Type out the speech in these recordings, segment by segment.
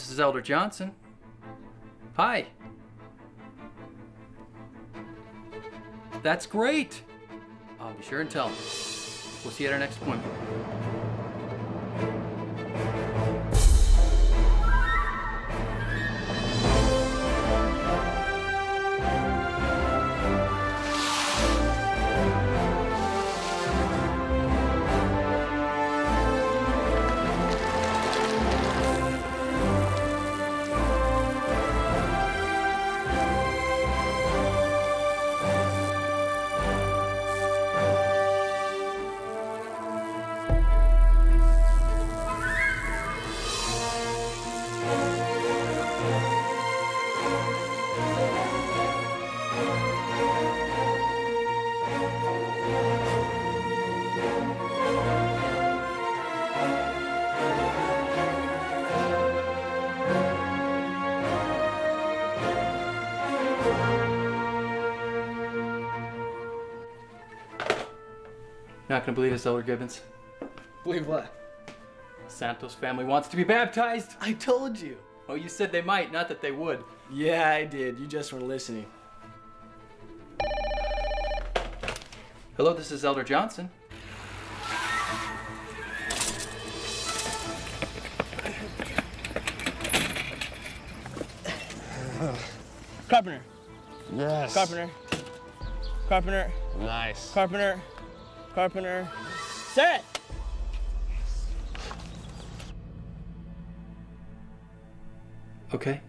this is Elder Johnson. Hi. That's great. I'll be sure and tell him. We'll see you at our next appointment. Gonna believe this, Elder Gibbons. Believe what? Santos family wants to be baptized. I told you. Oh, you said they might, not that they would. Yeah, I did. You just weren't listening. Hello, this is Elder Johnson. Carpenter. Yes. Carpenter. Carpenter. Nice. Carpenter. Carpenter. Set. Okay.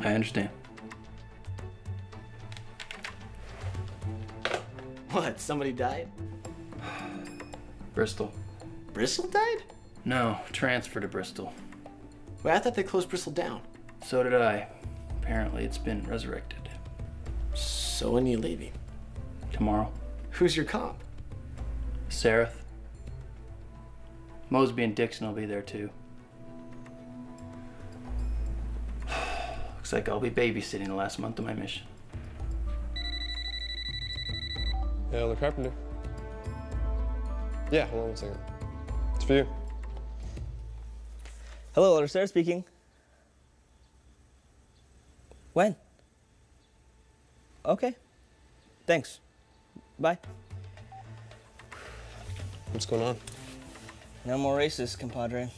I understand. What? Somebody died? Bristol. Bristol died? No, transfer to Bristol. Wait, I thought they closed Bristol down. So did I. Apparently, it's been resurrected. So when you leaving? Tomorrow. Who's your comp? Sareth. Mosby and Dixon will be there too. Looks like I'll be babysitting the last month of my mission. Yeah, the carpenter. Yeah, hold on one second. It's for you. Hello, Elder Sarah speaking. When? Okay. Thanks. Bye. What's going on? No more races, compadre.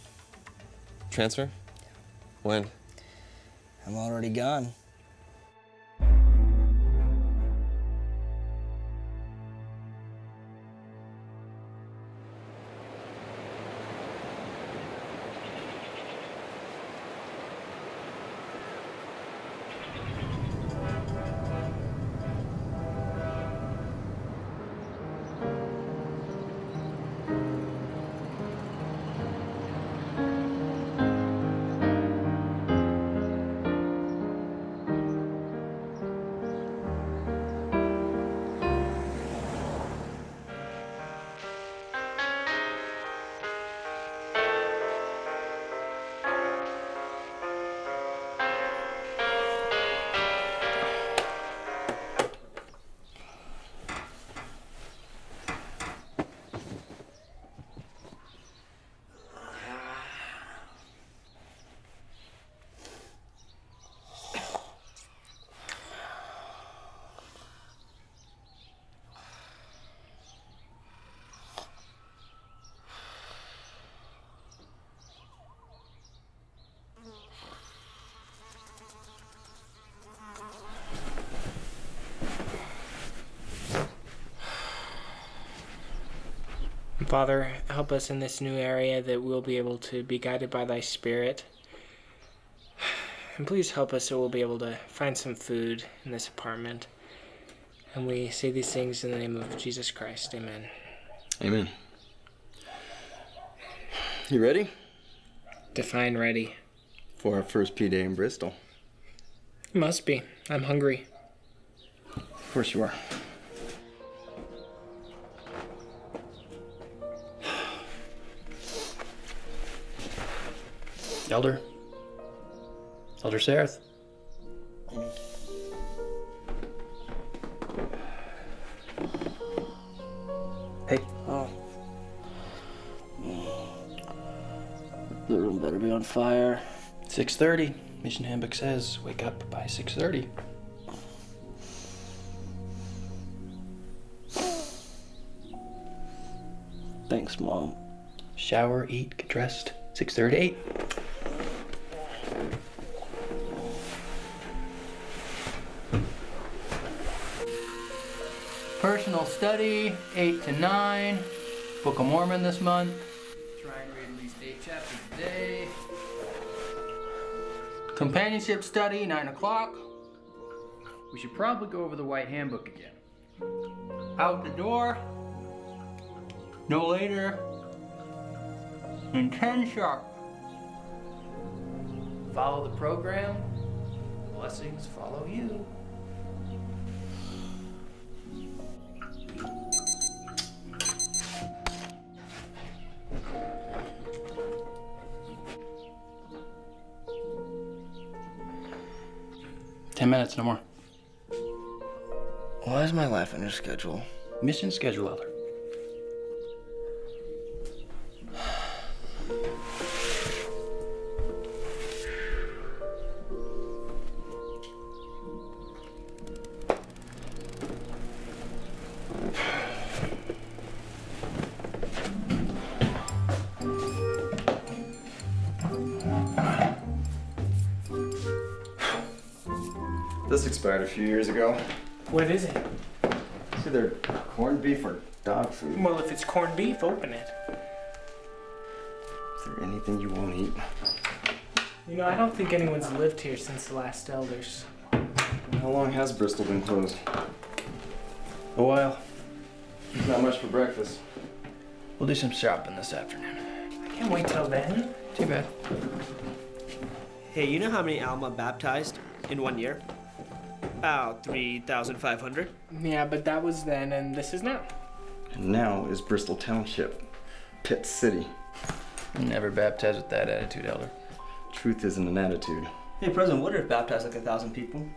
Transfer? When? I'm already gone. Father, help us in this new area that we'll be able to be guided by Thy Spirit. And please help us so we'll be able to find some food in this apartment. And we say these things in the name of Jesus Christ. Amen. Amen. You ready? Define ready. For our first P day in Bristol. Must be. I'm hungry. Of course you are. Elder? Elder Sareth. Hey. Oh. The room better be on fire. 6.30. Mission Handbook says wake up by 6.30. Thanks, Mom. Shower, eat, get dressed. 6.38. to 8. Personal study, 8 to 9. Book of Mormon this month. Try and read at least 8 chapters a day. Companionship study, 9 o'clock. We should probably go over the White Handbook again. Out the door. No later than 10 sharp. Follow the program. Blessings follow you. Uh, minutes, no more. Why is my life under schedule? Mission schedule, Elder. This a few years ago. What is it? It's either corned beef or dog food. Well, if it's corned beef, open it. Is there anything you won't eat? You know, I don't think anyone's lived here since the last elders. How long has Bristol been closed? A while. Not much for breakfast. We'll do some shopping this afternoon. I can't wait till then. Too bad. Hey, you know how many Alma baptized in one year? About 3,500. Yeah, but that was then, and this is now. And now is Bristol Township, Pitt City. Never baptized with that attitude, Elder. Truth isn't an attitude. Hey, President Woodruff baptized like a thousand people.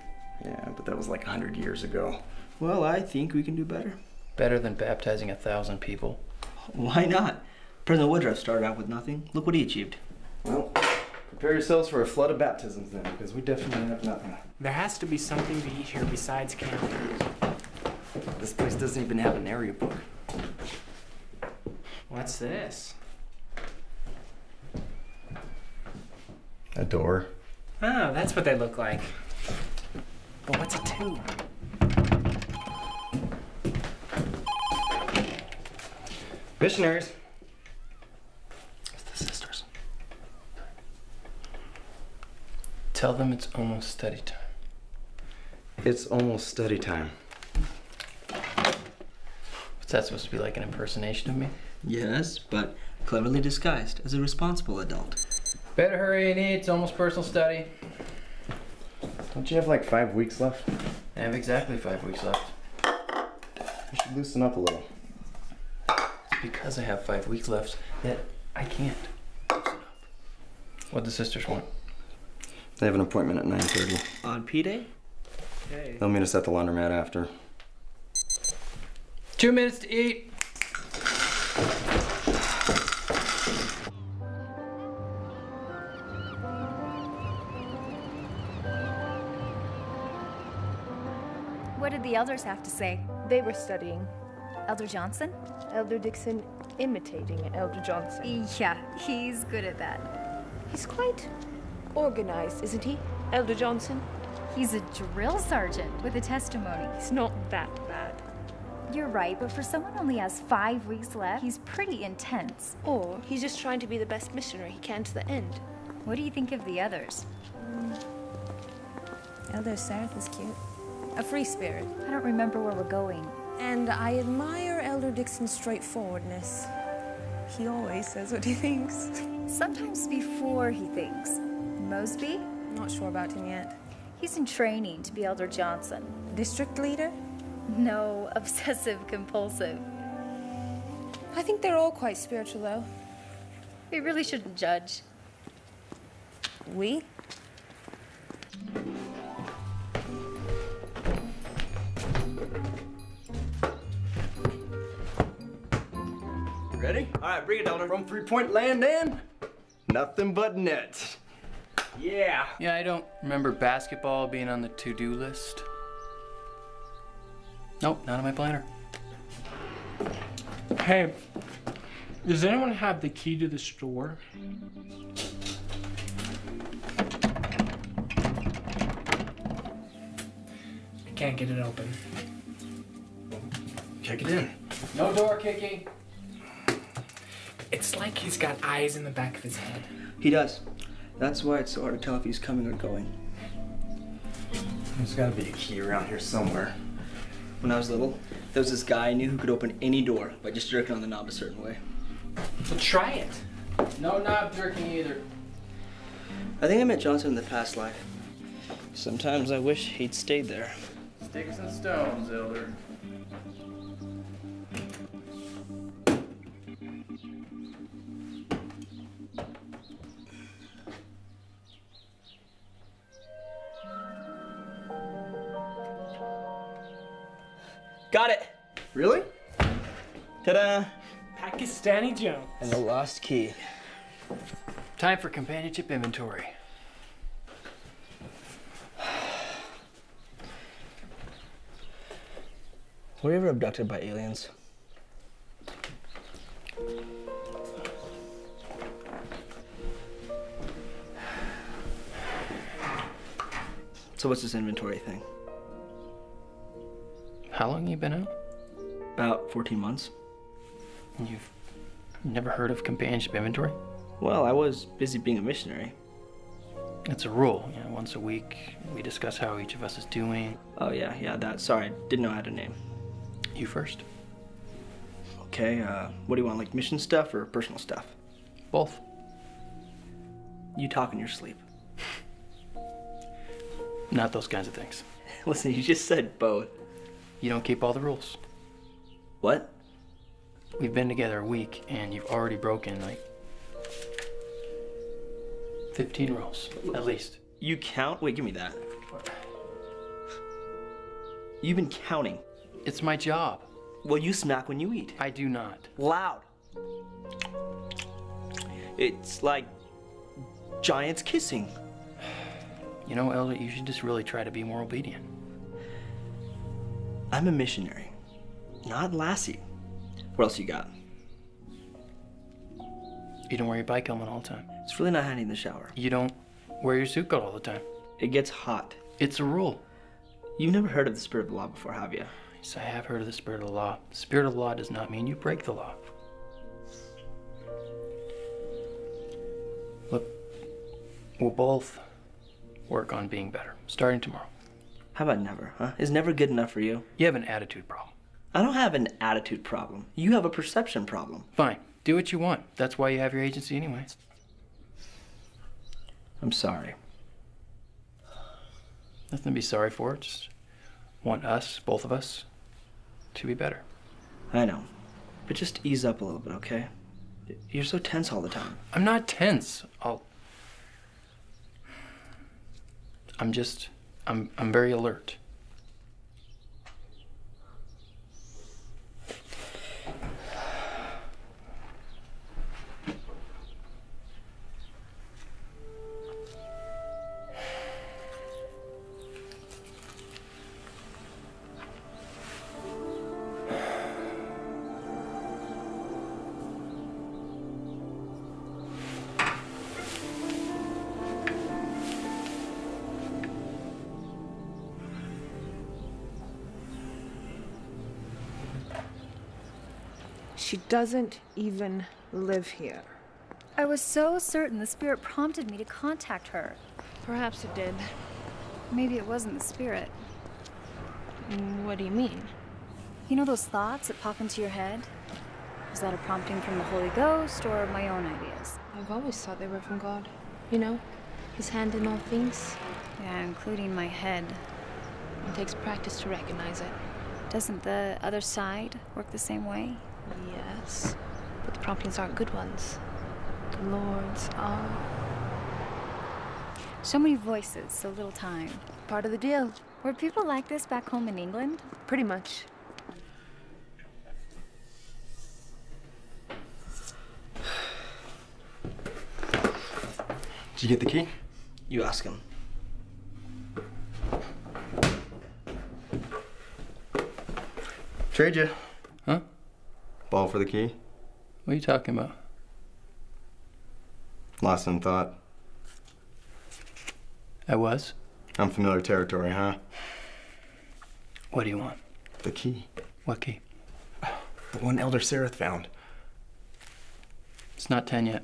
Yeah, but that was like a hundred years ago. Well, I think we can do better. Better than baptizing a thousand people. Why not? President Woodruff started out with nothing. Look what he achieved. Well, prepare yourselves for a flood of baptisms then, because we definitely have nothing. There has to be something to eat here besides candy. This place doesn't even have an area book. What's this? A door. Oh, that's what they look like. But what's it to? Missionaries. It's the sisters. Tell them it's almost study time. It's almost study time. What's that supposed to be like an impersonation of me? Yes, but cleverly disguised as a responsible adult. Better hurry and eat. It's almost personal study. Don't you have like five weeks left? I have exactly five weeks left. You should loosen up a little. It's because I have five weeks left that I can't. Loosen up. What the sisters want? They have an appointment at 9.30. On P Day? Okay. They'll meet us at the laundromat after. Two minutes to eat. What did the elders have to say? They were studying. Elder Johnson? Elder Dixon imitating Elder Johnson. Yeah, he's good at that. He's quite organized, isn't he, Elder Johnson? He's a drill sergeant with a testimony. He's not that bad. You're right, but for someone who only has five weeks left, he's pretty intense. Or he's just trying to be the best missionary he can to the end. What do you think of the others? Mm. Elder Sareth is cute. A free spirit. I don't remember where we're going. And I admire Elder Dixon's straightforwardness. He always says what he thinks. Sometimes before he thinks. Mosby? Not sure about him yet. He's in training to be Elder Johnson. District leader? No, obsessive compulsive. I think they're all quite spiritual, though. We really shouldn't judge. We? Ready? All right, bring it, Elder. From Three Point Land in Nothing but net. Yeah. Yeah, I don't remember basketball being on the to-do list. Nope, not on my planner. Hey, does anyone have the key to the store? I can't get it open. Kick it in. No door kicking. It's like he's got eyes in the back of his head. He does. That's why it's so hard to tell if he's coming or going. There's gotta be a key around here somewhere. When I was little, there was this guy I knew who could open any door by just jerking on the knob a certain way. So try it. No knob jerking either. I think I met Johnson in the past life. Sometimes I wish he'd stayed there. Sticks and stones, Elder. Got it! Really? Ta-da! Pakistani Joe. And the lost key. Time for companionship inventory. Were you ever abducted by aliens? So what's this inventory thing? How long you been out? About 14 months. You've never heard of companionship inventory? Well, I was busy being a missionary. It's a rule. You know, once a week, we discuss how each of us is doing. Oh yeah, yeah, that. Sorry, didn't know I had a name. You first. Okay, uh, what do you want, like mission stuff or personal stuff? Both. You talk in your sleep. Not those kinds of things. Listen, you just said both. You don't keep all the rules. What? We've been together a week, and you've already broken like 15 rules, at least. You count? Wait, give me that. You've been counting. It's my job. Well, you smack when you eat. I do not. Loud. It's like giants kissing. You know, Elder, you should just really try to be more obedient. I'm a missionary, not Lassie. What else you got? You don't wear your bike helmet all the time. It's really not handy in the shower. You don't wear your suit coat all the time. It gets hot. It's a rule. You've never heard of the spirit of the law before, have you? Yes, I have heard of the spirit of the law. The spirit of the law does not mean you break the law. Look, we'll both work on being better, starting tomorrow. How about never, huh? Is never good enough for you? You have an attitude problem. I don't have an attitude problem. You have a perception problem. Fine. Do what you want. That's why you have your agency anyway. I'm sorry. Nothing to be sorry for. Just want us, both of us, to be better. I know. But just ease up a little bit, okay? You're so tense all the time. I'm not tense. I'll. I'm just. I'm. I'm very alert. Doesn't even live here. I was so certain the spirit prompted me to contact her. Perhaps it did. Maybe it wasn't the spirit. What do you mean? You know those thoughts that pop into your head? Was that a prompting from the Holy Ghost or my own ideas? I've always thought they were from God. You know, His hand in all things. Yeah, including my head. It takes practice to recognize it. Doesn't the other side work the same way? Yes, but the promptings aren't good ones. The Lord's are So many voices, so little time. part of the deal. Were people like this back home in England? Pretty much. Did you get the key? You ask him. Trade you. Huh? Ball for the key. What are you talking about? Lost in thought. I was. Unfamiliar territory, huh? What do you want? The key. What key? The one Elder Sareth found. It's not 10 yet.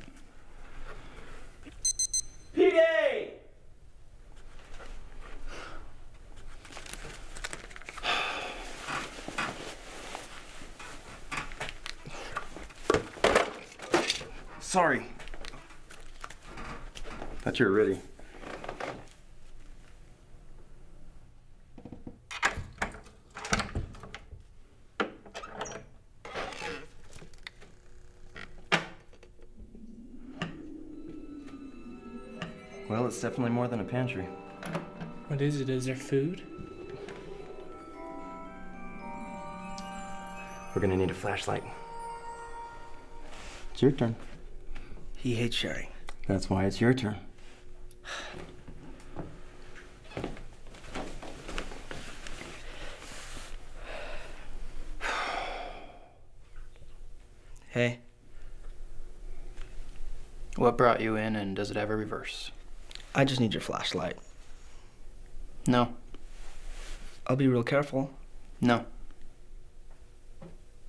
Sorry. Thought you were ready. Well, it's definitely more than a pantry. What is it? Is there food? We're gonna need a flashlight. It's your turn. He hates sharing. That's why it's your turn. Hey, What brought you in and does it have a reverse? I just need your flashlight. No. I'll be real careful. No.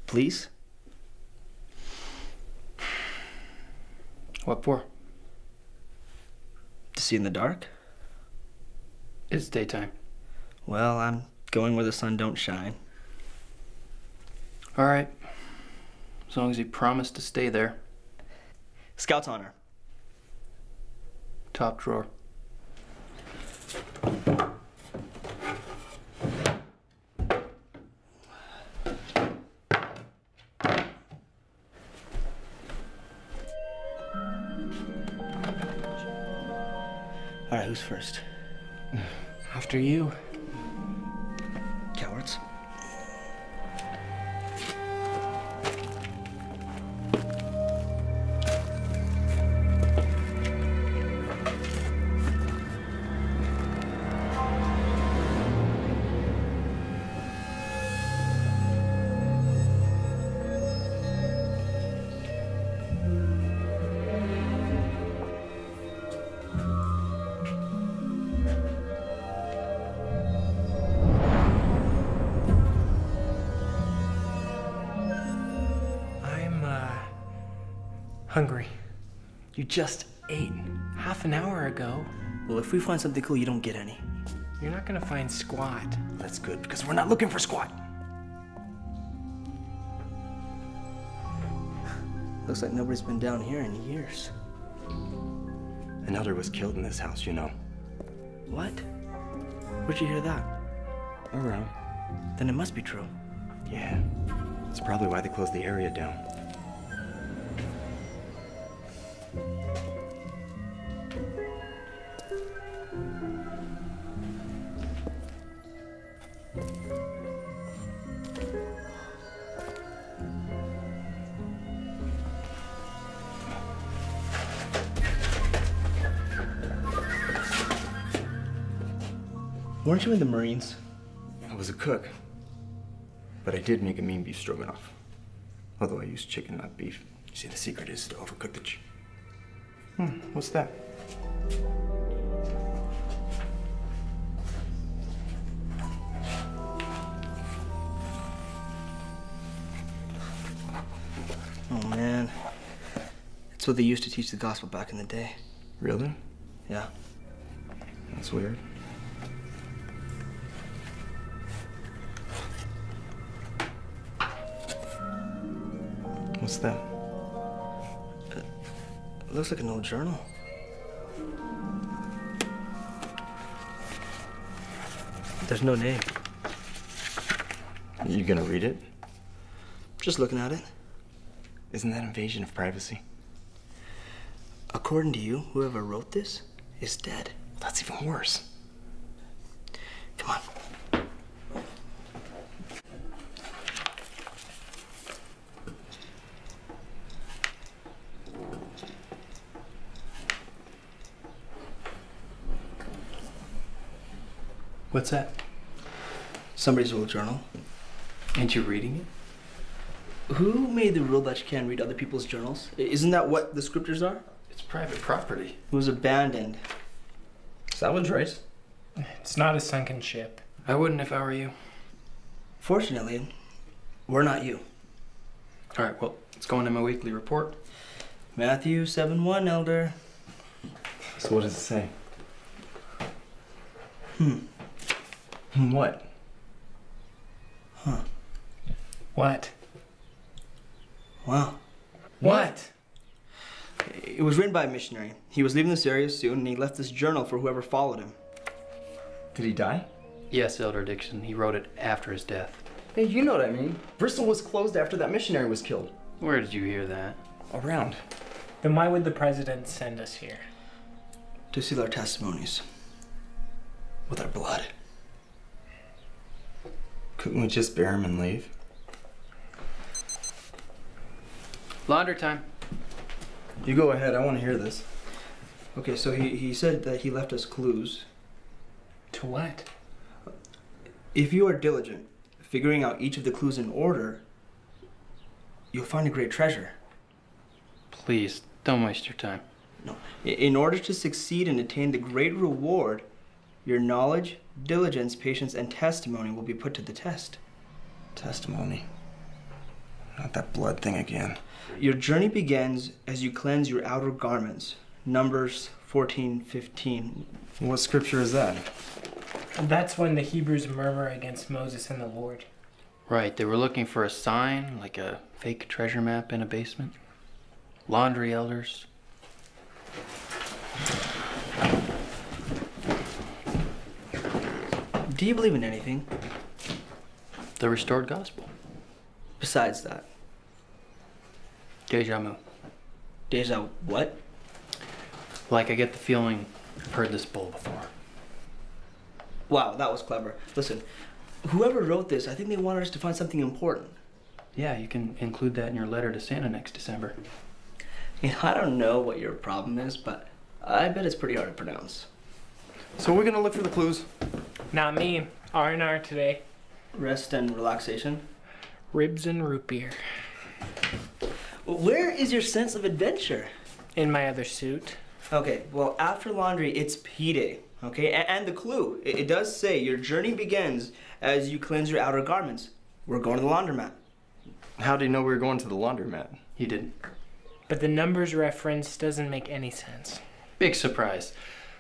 Please? What for? To see in the dark? It's daytime. Well, I'm going where the sun don't shine. All right. As long as you promise to stay there. Scout's honor. Top drawer. Who's first? After you. Just ate. Half an hour ago. Well, if we find something cool, you don't get any. You're not gonna find squat. That's good, because we're not looking for squat. Looks like nobody's been down here in years. An elder was killed in this house, you know. What? Where'd you hear that? Around. Then it must be true. Yeah. That's probably why they closed the area down. Weren't you in the Marines? I was a cook. But I did make a mean beef stroganoff. Although I used chicken, not beef. You see, the secret is to overcook the ch- Hmm, what's that? Oh man. that's what they used to teach the gospel back in the day. Really? Yeah. That's weird. What's that? It looks like an old journal. There's no name. You gonna read it? Just looking at it. Isn't that invasion of privacy? According to you, whoever wrote this is dead. That's even worse. Come on. What's that? Somebody's old journal. Ain't you reading it? Who made the rule that you can't read other people's journals? Isn't that what the scriptures are? It's private property. It was abandoned. Salvage right? It's not a sunken ship. I wouldn't if I were you. Fortunately, we're not you. All right, well, it's going go into my weekly report. Matthew 7 1, Elder. So what does it say? Hmm. Hmm, What? Huh. What? Wow. What? It was written by a missionary. He was leaving this area soon and he left this journal for whoever followed him. Did he die? Yes, Elder Dixon. He wrote it after his death. Hey, you know what I mean. Bristol was closed after that missionary was killed. Where did you hear that? Around. Then why would the president send us here? To seal our testimonies with our blood. Couldn't we just bear him and leave? Launder time. You go ahead, I want to hear this. Okay, so he, he said that he left us clues. To what? If you are diligent, figuring out each of the clues in order, you'll find a great treasure. Please, don't waste your time. No. In order to succeed and attain the great reward, your knowledge, diligence, patience, and testimony will be put to the test. Testimony. Not that blood thing again. Your journey begins as you cleanse your outer garments. Numbers 14, 15. What scripture is that? That's when the Hebrews murmur against Moses and the Lord. Right, they were looking for a sign, like a fake treasure map in a basement. Laundry elders. Do you believe in anything The restored gospel. besides that? Deja vu. Deja what? Like I get the feeling I've heard this bull before. Wow, that was clever. Listen, whoever wrote this, I think they wanted us to find something important. Yeah, you can include that in your letter to Santa next December. And I don't know what your problem is, but I bet it's pretty hard to pronounce. So we're gonna look for the clues. Not me. R&R today. Rest and relaxation. Ribs and root beer. Where is your sense of adventure? In my other suit. Okay, well, after laundry, it's P Day. Okay, A- and, the clue it, it does say your journey begins as you cleanse your outer garments. We're going to the laundromat. How do you know we were going to the laundromat? He didn't. But the numbers reference doesn't make any sense. Big surprise.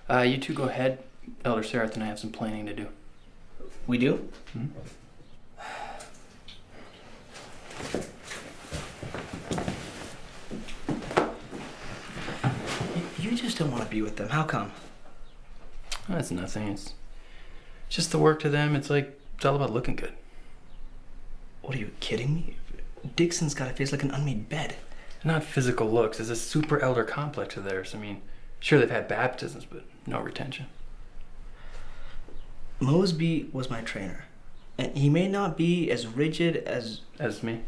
Uh, you two go ahead. Elder Sareth and I have some planning to do. We do? Hmm? You just don't want to be with them. How come? That's nothing. It's just the work to them. It's like it's all about looking good. What are you kidding me? Dixon's got a face like an unmade bed. Not physical looks. It's a super elder complex of theirs. I mean, sure they've had baptisms, but no retention. Mosby was my trainer. And he may not be as rigid as As me.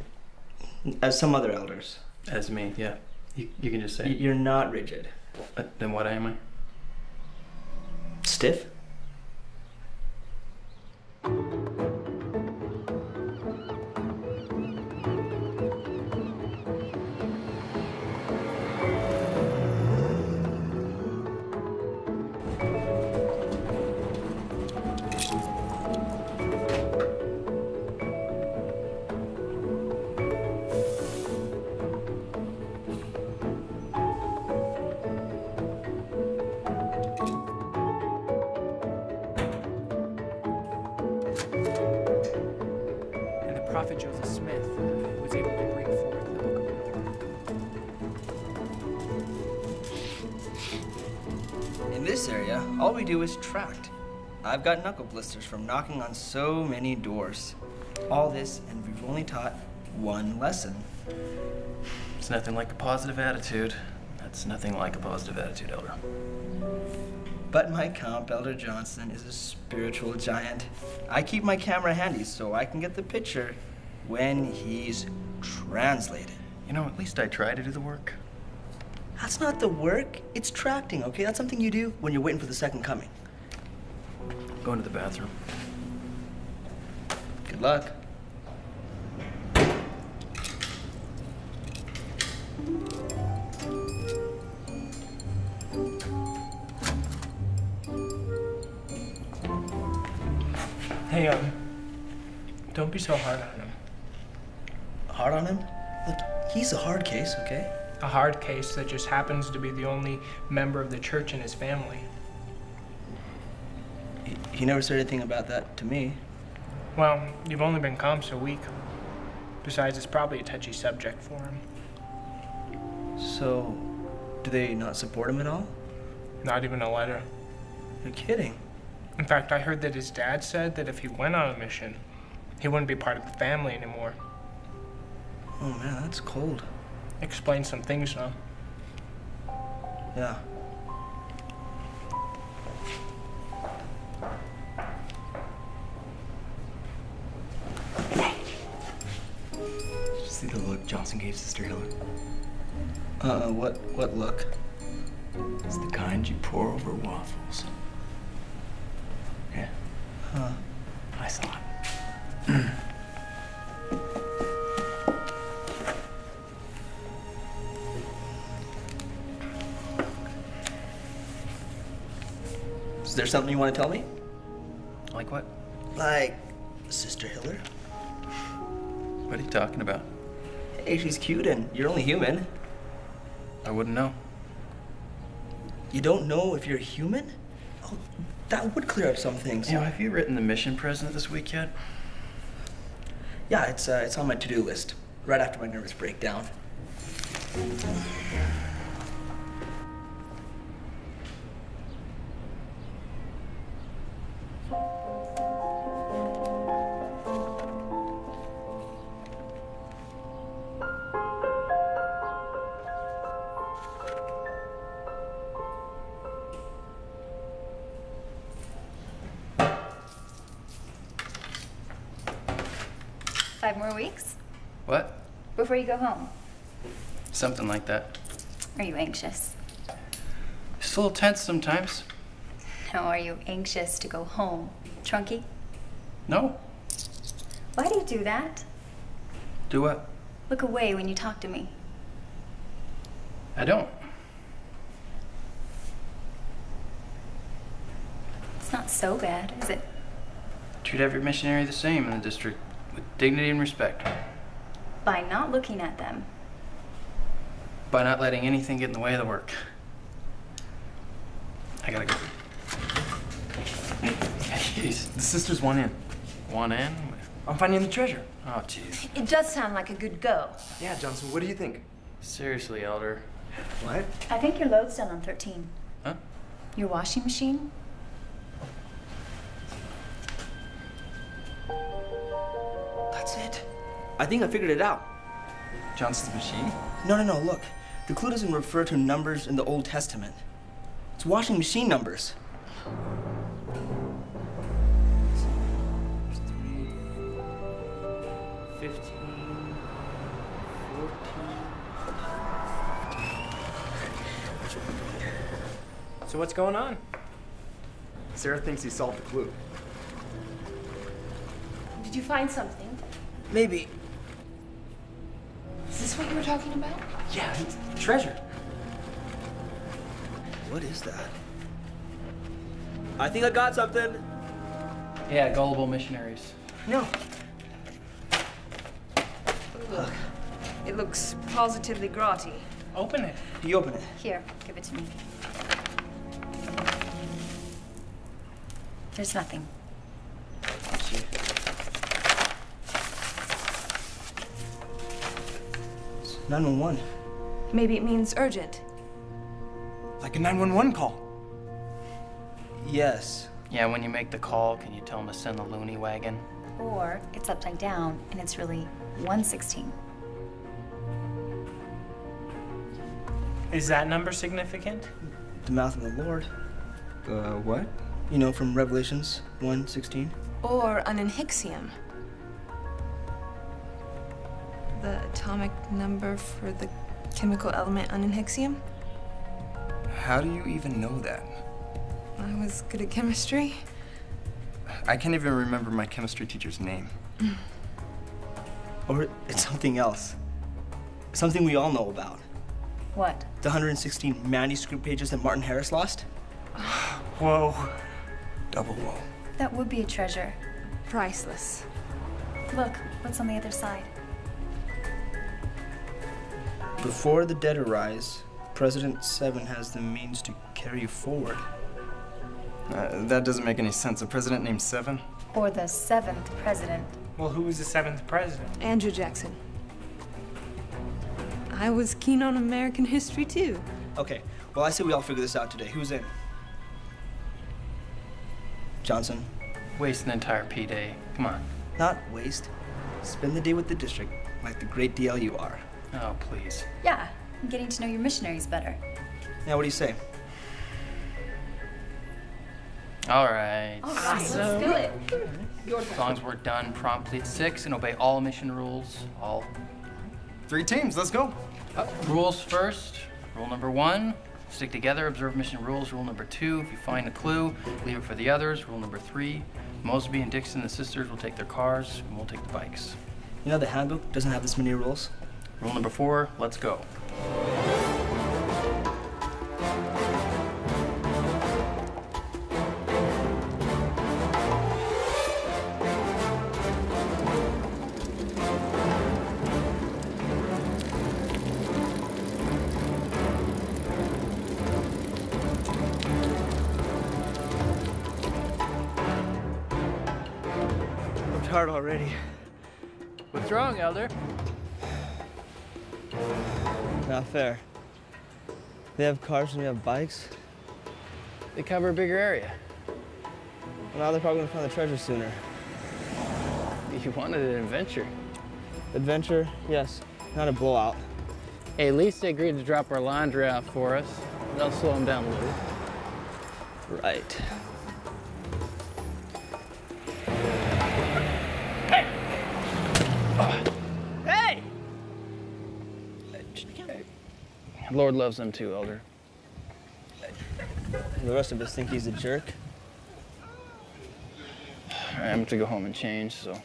as some other elders. As me, yeah. You, you can just say. You're not rigid. Uh, then what am I? Stiff? This area, all we do is tract. I've got knuckle blisters from knocking on so many doors. All this, and we've only taught one lesson. It's nothing like a positive attitude. That's nothing like a positive attitude, Elder. But my comp, Elder Johnson, is a spiritual giant. I keep my camera handy so I can get the picture when he's translated. You know, at least I try to do the work. That's not the work, it's tracting, okay? That's something you do when you're waiting for the second coming. Going to the bathroom. Good luck. Hey, um, don't be so hard on him. Hard on him? Look, he's a hard case, okay? A hard case that just happens to be the only member of the church in his family. He, he never said anything about that to me. Well, you've only been comped a week. Besides, it's probably a touchy subject for him. So, do they not support him at all? Not even a letter. You're kidding. In fact, I heard that his dad said that if he went on a mission, he wouldn't be part of the family anymore. Oh man, that's cold. Explain some things, though. Yeah. See the look Johnson gave Sister Hiller? Uh, what, what look? It's the kind you pour over waffles. Yeah, Huh. I saw it. Is there something you want to tell me? Like what? Like, Sister Hiller? What are you talking about? Hey, she's cute and you're only human. I wouldn't know. You don't know if you're human? Oh, that would clear up some things. You know, have you written the mission president this week yet? Yeah, it's, uh, it's on my to-do list. Right after my nervous breakdown. You go home. Something like that. Are you anxious? It's a little tense sometimes. No, are you anxious to go home? Trunky? No. Why do you do that? Do what? Look away when you talk to me. I don't. It's not so bad, is it? Treat every missionary the same in the district with dignity and respect. By not looking at them. By not letting anything get in the way of the work. I gotta go. Jeez, the sisters want in. Want in? I'm finding the treasure. Oh, jeez. It does sound like a good go. Yeah, Johnson, what do you think? Seriously, Elder. What? I think your load's done on 13. Huh? Your washing machine? That's it. I think I figured it out. Johnson's machine? No, no, no, look. The clue doesn't refer to numbers in the Old Testament. It's washing machine numbers. So what's going on? Sarah thinks he solved the clue. Did you find something? Maybe. Is this what you were talking about? Yeah, it's treasure. What is that? I think I got something. Yeah, gullible missionaries. No. Look, it looks positively grotty. Open it. You open it. Here, give it to me. There's nothing. See? 911. Maybe it means urgent. Like a 911 call. Yes. Yeah, when you make the call, can you tell them to send the loony wagon? Or it's upside down and it's really 116. Is that number significant? The mouth of the Lord. Uh, what? You know, from Revelations 1:16. Or ununhexium. The atomic number for the chemical element ununhexium? How do you even know that? I was good at chemistry. I can't even remember my chemistry teacher's name. Or it's something else. Something we all know about. What? The 116 manuscript pages that Martin Harris lost? Whoa. Double whoa. That would be a treasure. Priceless. Look, what's on the other side? Before the dead arise, President Seven has the means to carry you forward. Uh, that doesn't make any sense. A president named Seven? Or the seventh president. Well, who was the seventh president? Andrew Jackson. I was keen on American history too. Okay, well, I say we all figure this out today. Who's in? Johnson. Waste an entire P day. Come on. Not waste. Spend the day with the district, like the great DL you are. Oh, please. Yeah, I'm getting to know your missionaries better. Now, what do you say? All right. All right, let's do it. As long as we're done promptly at six and obey all mission rules, all Three teams, let's go. Uh, rules first. Rule number one, stick together, observe mission rules. Rule number two, if you find a clue, leave it for the others. Rule number three, Mosby and Dixon, the sisters, will take their cars, and we'll take the bikes. You know the handbook doesn't have this many rules. Rule number four, let's go. They have cars and we have bikes. They cover a bigger area. Well, now they're probably gonna find the treasure sooner. You wanted an adventure. Adventure, yes. Not a blowout. Hey, at least they agreed to drop our laundry out for us. That'll slow them down a little. Right. Lord loves them too, Elder. The rest of us think he's a jerk. I have to go home and change, so.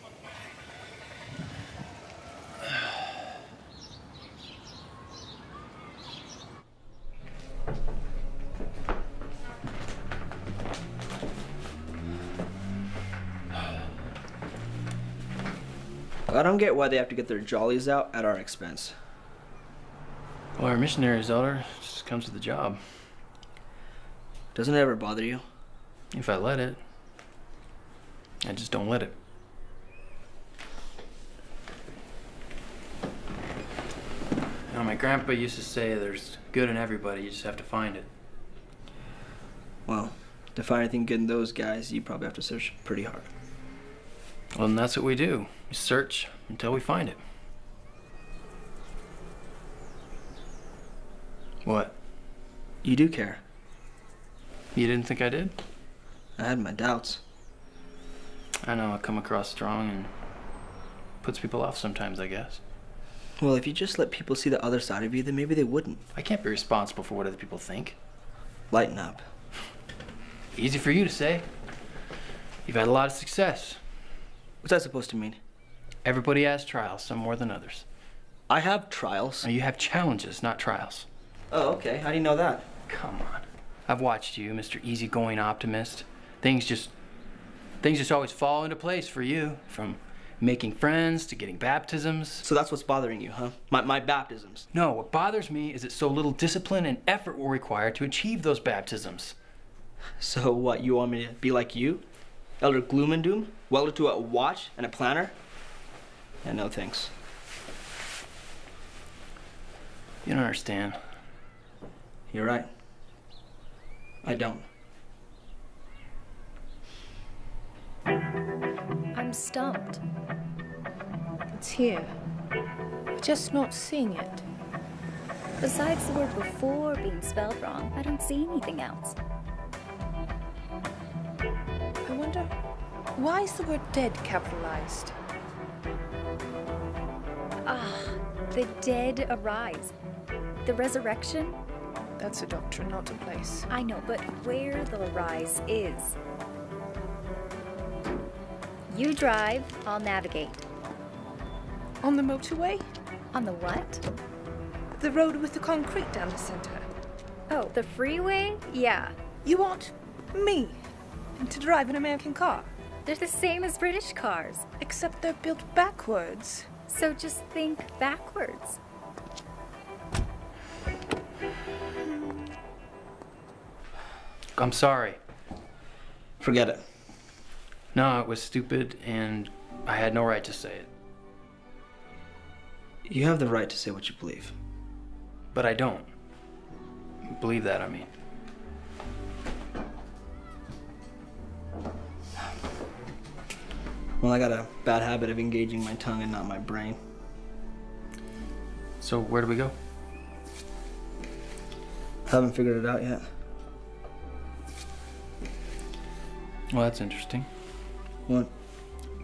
I don't get why they have to get their jollies out at our expense. Well, our missionaries, Elder, just comes with the job. Doesn't it ever bother you? If I let it. I just don't let it. Know, my grandpa used to say there's good in everybody, you just have to find it. Well, to find anything good in those guys, you probably have to search pretty hard. Well, and that's what we do. We search until we find it. What? You do care. You didn't think I did? I had my doubts. I know I come across strong and puts people off sometimes, I guess. Well, if you just let people see the other side of you, then maybe they wouldn't. I can't be responsible for what other people think. Lighten up. Easy for you to say. You've had a lot of success. What's that supposed to mean? Everybody has trials, some more than others. I have trials. Now, you have challenges, not trials. Oh, okay. How do you know that? Come on. I've watched you, Mr. Easygoing Optimist. Things just things just always fall into place for you. From making friends to getting baptisms. So that's what's bothering you, huh? My, my baptisms. No, what bothers me is that so little discipline and effort were required to achieve those baptisms. So what, you want me to be like you? Elder Gloom and Doom? Welded to a watch and a planner? Yeah, no thanks. You don't understand. You're right. I don't. I'm stumped. It's here. We're just not seeing it. Besides the word before being spelled wrong, I don't see anything else. I wonder why is the word dead capitalized? Ah, the dead arise. The resurrection? That's a doctrine, not a place. I know, but where the rise is. You drive, I'll navigate. On the motorway? On the what? The road with the concrete down the center. Oh, the freeway? Yeah. You want me to drive an American car? They're the same as British cars. Except they're built backwards. So just think backwards. I'm sorry. Forget it. No, it was stupid, and I had no right to say it. You have the right to say what you believe. But I don't. Believe that, I mean. Well, I got a bad habit of engaging my tongue and not my brain. So, where do we go? Haven't figured it out yet. Well, that's interesting. What?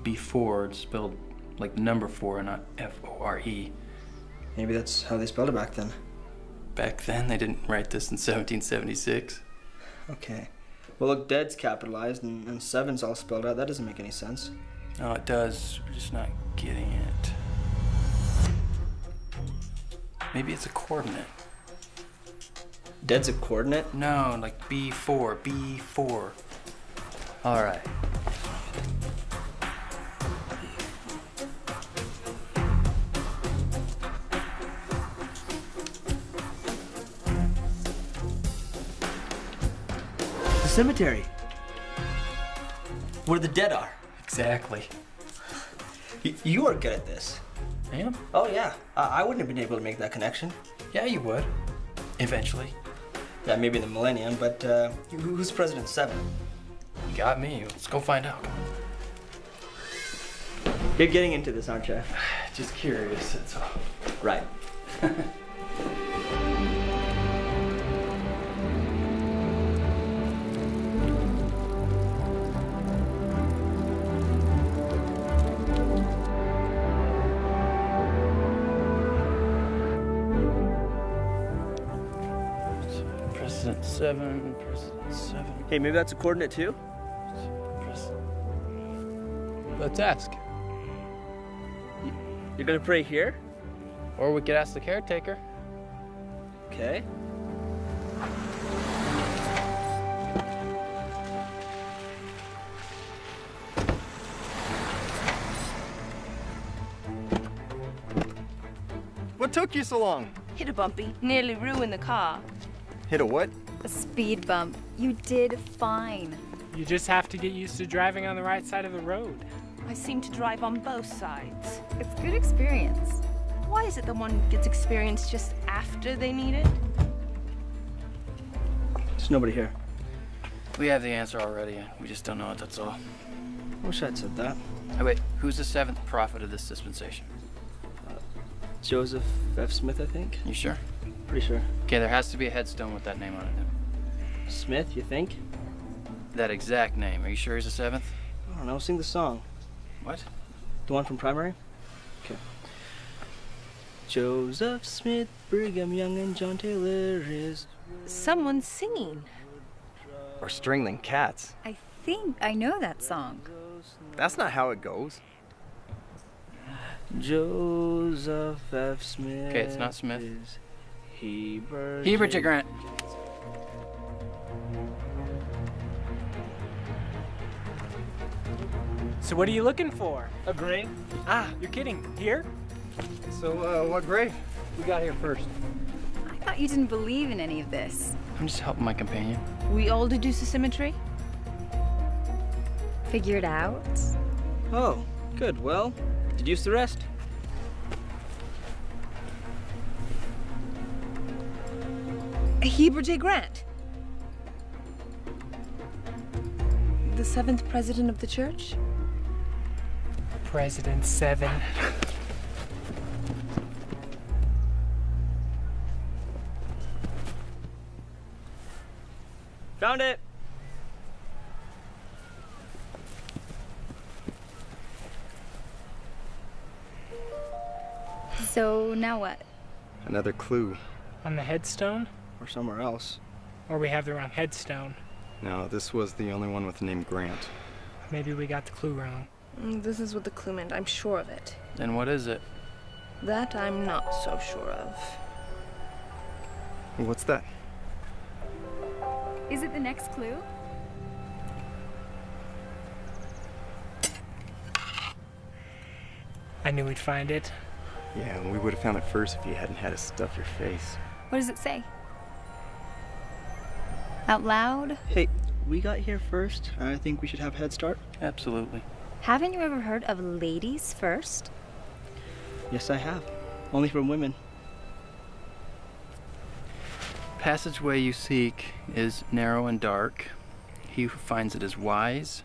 Before, it's spelled like the number four and not F O R E. Maybe that's how they spelled it back then. Back then, they didn't write this in 1776. Okay. Well, look, dead's capitalized and, and seven's all spelled out. That doesn't make any sense. No, it does. We're just not getting it. Maybe it's a coordinate. Dead's a coordinate? No, like B4, B4. All right. The cemetery. Where the dead are. Exactly. You are good at this. I am? Oh, yeah. I-, I wouldn't have been able to make that connection. Yeah, you would. Eventually. Yeah, maybe in the millennium, but uh, who's President 7? You got me. Let's go find out. You're getting into this, aren't you? Just curious, that's all. Right. President 7, President 7. Hey, maybe that's a coordinate too? Let's ask. You're gonna pray here? Or we could ask the caretaker. Okay. What took you so long? Hit a bumpy, nearly ruined the car. Hit a what? A speed bump. You did fine. You just have to get used to driving on the right side of the road. I seem to drive on both sides. It's good experience. Why is it the one gets experience just after they need it? There's nobody here. We have the answer already. We just don't know it, that's all. I wish I'd said that. Hey, wait, who's the seventh prophet of this dispensation? Uh, Joseph F. Smith, I think. You sure? Pretty sure. Okay, there has to be a headstone with that name on it. Smith, you think? That exact name. Are you sure he's the seventh? I don't know. Sing the song. What? The one from Primary? Okay. Joseph Smith, Brigham Young, and John Taylor is. Someone singing. Or Stringling cats. I think I know that song. That's not how it goes. Joseph F. Smith. Okay, it's not Smith. Is Heber. Heber J. J. Grant. So what are you looking for? A grave? Ah, you're kidding. Here? So, uh, what grave? We got here first. I thought you didn't believe in any of this. I'm just helping my companion. We all deduce a symmetry? Figure it out. Oh, good. Well, deduce the rest. A Heber J. Grant. The seventh president of the church? President 7. Found it. So now what? Another clue. On the headstone? Or somewhere else. Or we have the wrong headstone. No, this was the only one with the name Grant. Maybe we got the clue wrong. Mm, This is what the clue meant, I'm sure of it. Then what is it? That I'm not so sure of. What's that? Is it the next clue? I knew we'd find it. Yeah, we would have found it first if you hadn't had to stuff your face. What does it say? Out loud? Hey, we got here first. I think we should have a head start. Absolutely. Haven't you ever heard of ladies first? Yes, I have. Only from women. Passageway you seek is narrow and dark. He who finds it is wise,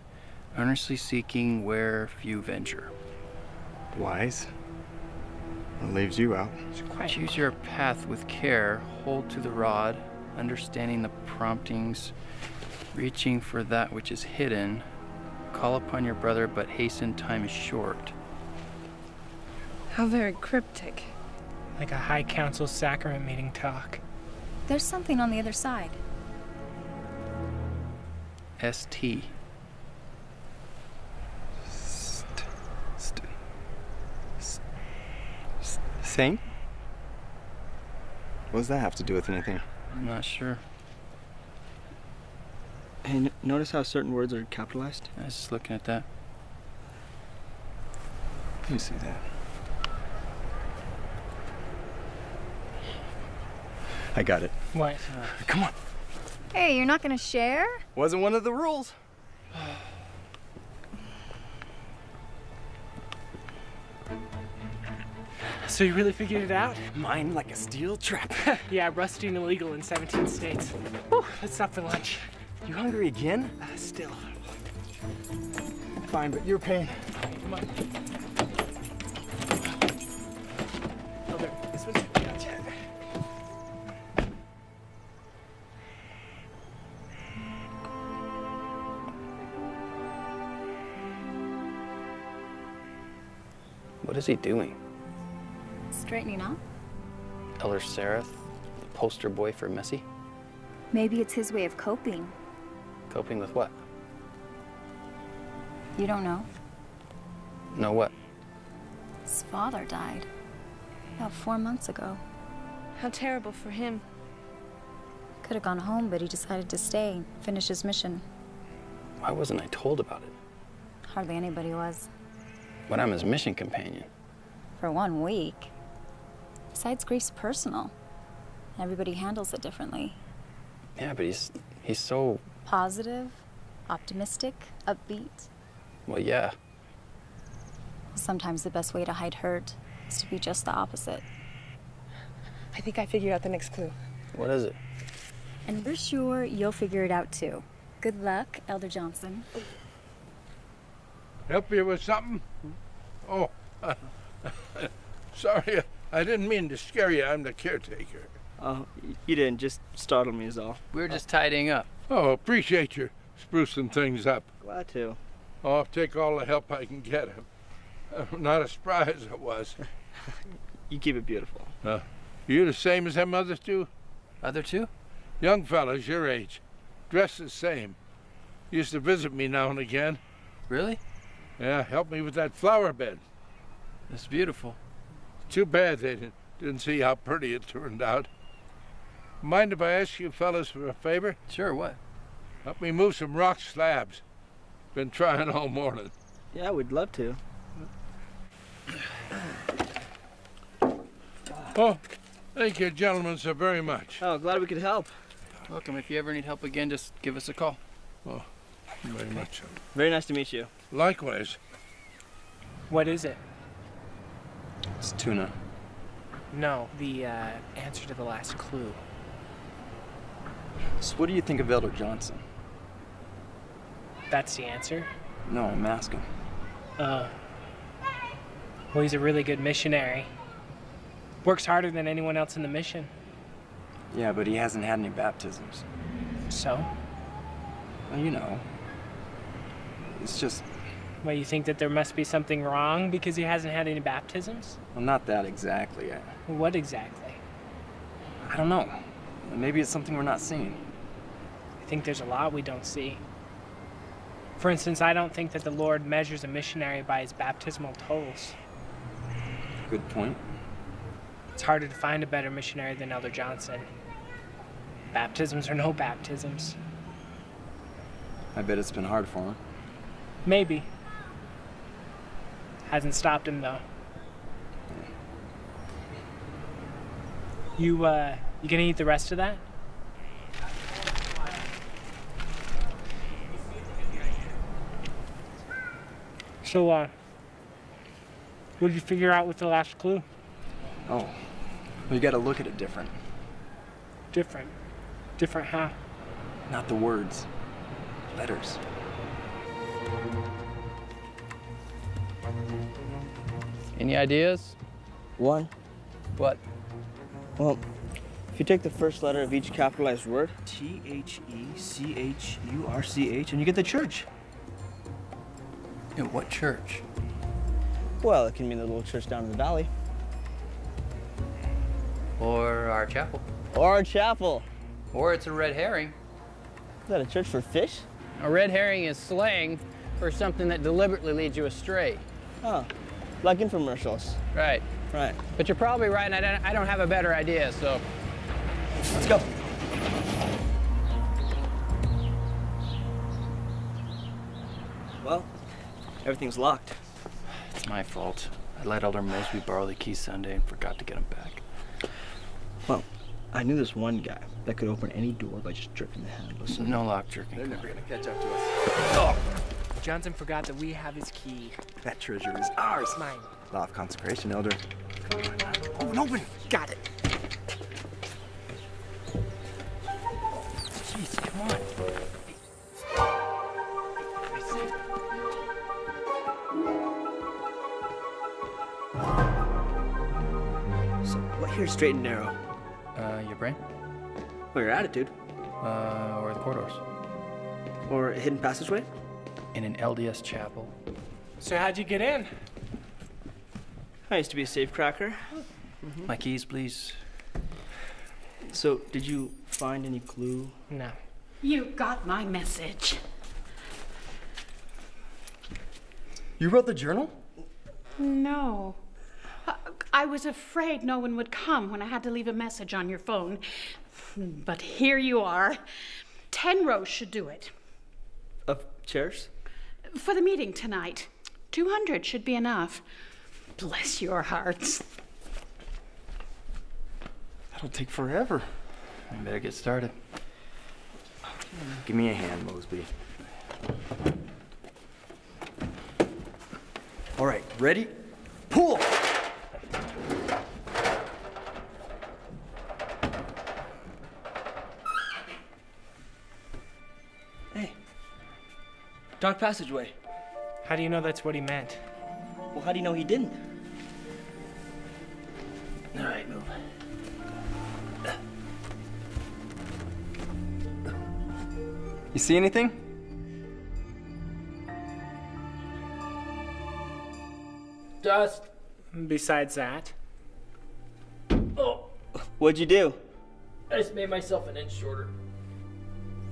earnestly seeking where few venture. Wise? What leaves you out? Choose your path with care, hold to the rod, understanding the promptings, reaching for that which is hidden. Call upon your brother, but hasten, time is short. How very cryptic. Like a high council sacrament meeting talk. There's something on the other side. ST. St- st- st- st- Saint? What does that have to do with anything? I'm not sure. Hey, n- notice how certain words are capitalized? I was just looking at that. Let me see that. I got it. What? Come on. Hey, you're not gonna share? Wasn't one of the rules. So you really figured it out? Mine like a steel trap. yeah, rusty and illegal in 17 states. Whew, let's stop for lunch. You hungry again? Uh, still. Fine, but you're paying. Come on. Oh, there. This one's gotcha. What is he doing? Straightening up? Elder Sareth, the poster boy for Messy? Maybe it's his way of coping. Coping with what? You don't know. No what? His father died about four months ago. How terrible for him. Could have gone home, but he decided to stay, finish his mission. Why wasn't I told about it? Hardly anybody was. But I'm his mission companion. For one week. Besides, grief's personal. Everybody handles it differently. Yeah, but he's he's so Positive, optimistic, upbeat. well, yeah. Sometimes the best way to hide hurt is to be just the opposite. I think I figured out the next clue. What is it? And we're sure you'll figure it out too. Good luck, Elder Johnson. Help you with something? Oh, sorry, I didn't mean to scare you. I'm the caretaker. Oh, you didn't. Just startle me is all. We were just tidying up. Oh, appreciate your sprucing things up. Glad to. Oh, I'll take all the help I can get. I'm not as spry as I was. You keep it beautiful. Uh, you the same as them other two? Other two? Young fellas your age. Dressed the same. Used to visit me now and again. Really? Yeah, help me with that flower bed. It's beautiful. Too bad they didn't, didn't see how pretty it turned out. Mind if I ask you fellas for a favor? Sure, what? Help me move some rock slabs. Been trying all morning. Yeah, we'd love to. Oh, thank you, gentlemen, so very much. Oh, glad we could help. Welcome. If you ever need help again, just give us a call. Oh, very much. Very nice to meet you. Likewise. What is it? It's tuna. No, the uh, answer to the last clue. So what do you think of Elder Johnson? That's the answer? No, I'm asking. Oh. Well, he's a really good missionary. Works harder than anyone else in the mission. Yeah, but he hasn't had any baptisms. So? Well, you know. It's just, Well, you think that there must be something wrong because he hasn't had any baptisms? well, not that exactly. I, What exactly? I don't know. Maybe it's something we're not seeing. I think there's a lot we don't see. For instance, I don't think that the Lord measures a missionary by his baptismal tolls. Good point. It's harder to find a better missionary than Elder Johnson. Baptisms or no baptisms. I bet it's been hard for him. Maybe. Hasn't stopped him though. You uh you gonna eat the rest of that? So uh what did you figure out with the last clue? Oh. Well, you gotta look at it different. Different. Different how? Not the words. Letters. Any ideas? One. What? Well, if you take the first letter of each capitalized word, T H E C H U R C H, and you get the church. In what church? Well, it can mean the little church down in the valley. Or our chapel. Or our chapel. Or it's a red herring. Is that a church for fish? A red herring is slang for something that deliberately leads you astray. Oh, like infomercials. Right. Right. But you're probably right, and I don't, I don't have a better idea, so. Let's go. Well, everything's locked. It's my fault. I let Elder Mosby borrow the keys Sunday and forgot to get them back. Well, I knew this one guy that could open any door by just jerking the handle. So No lock jerking. They're never gonna catch up to us. Oh. Johnson forgot that we have his key. That treasure is ours. Mine. Law of consecration, Elder. Come on. Open, open. Oh, got it. Straight and narrow? Uh, your brain? Or your attitude? Uh, or the corridors? Or a hidden passageway? In an LDS chapel. So how'd you get in? I used to be a safe cracker. My keys, please. So, did you find any clue? No. You got my message. You wrote the journal? No. I was afraid no one would come when I had to leave a message on your phone. But here you are. Ten rows should do it. Of chairs? For the meeting tonight. 200 should be enough. Bless your hearts. That'll take forever. I better get started. Give me a hand, Mosby. All right, ready? Pull! Dark passageway. How do you know that's what he meant? Well, how do you know he didn't? All right, move. You see anything? Dust. Besides that, Oh, What'd you do? I just made myself an inch shorter.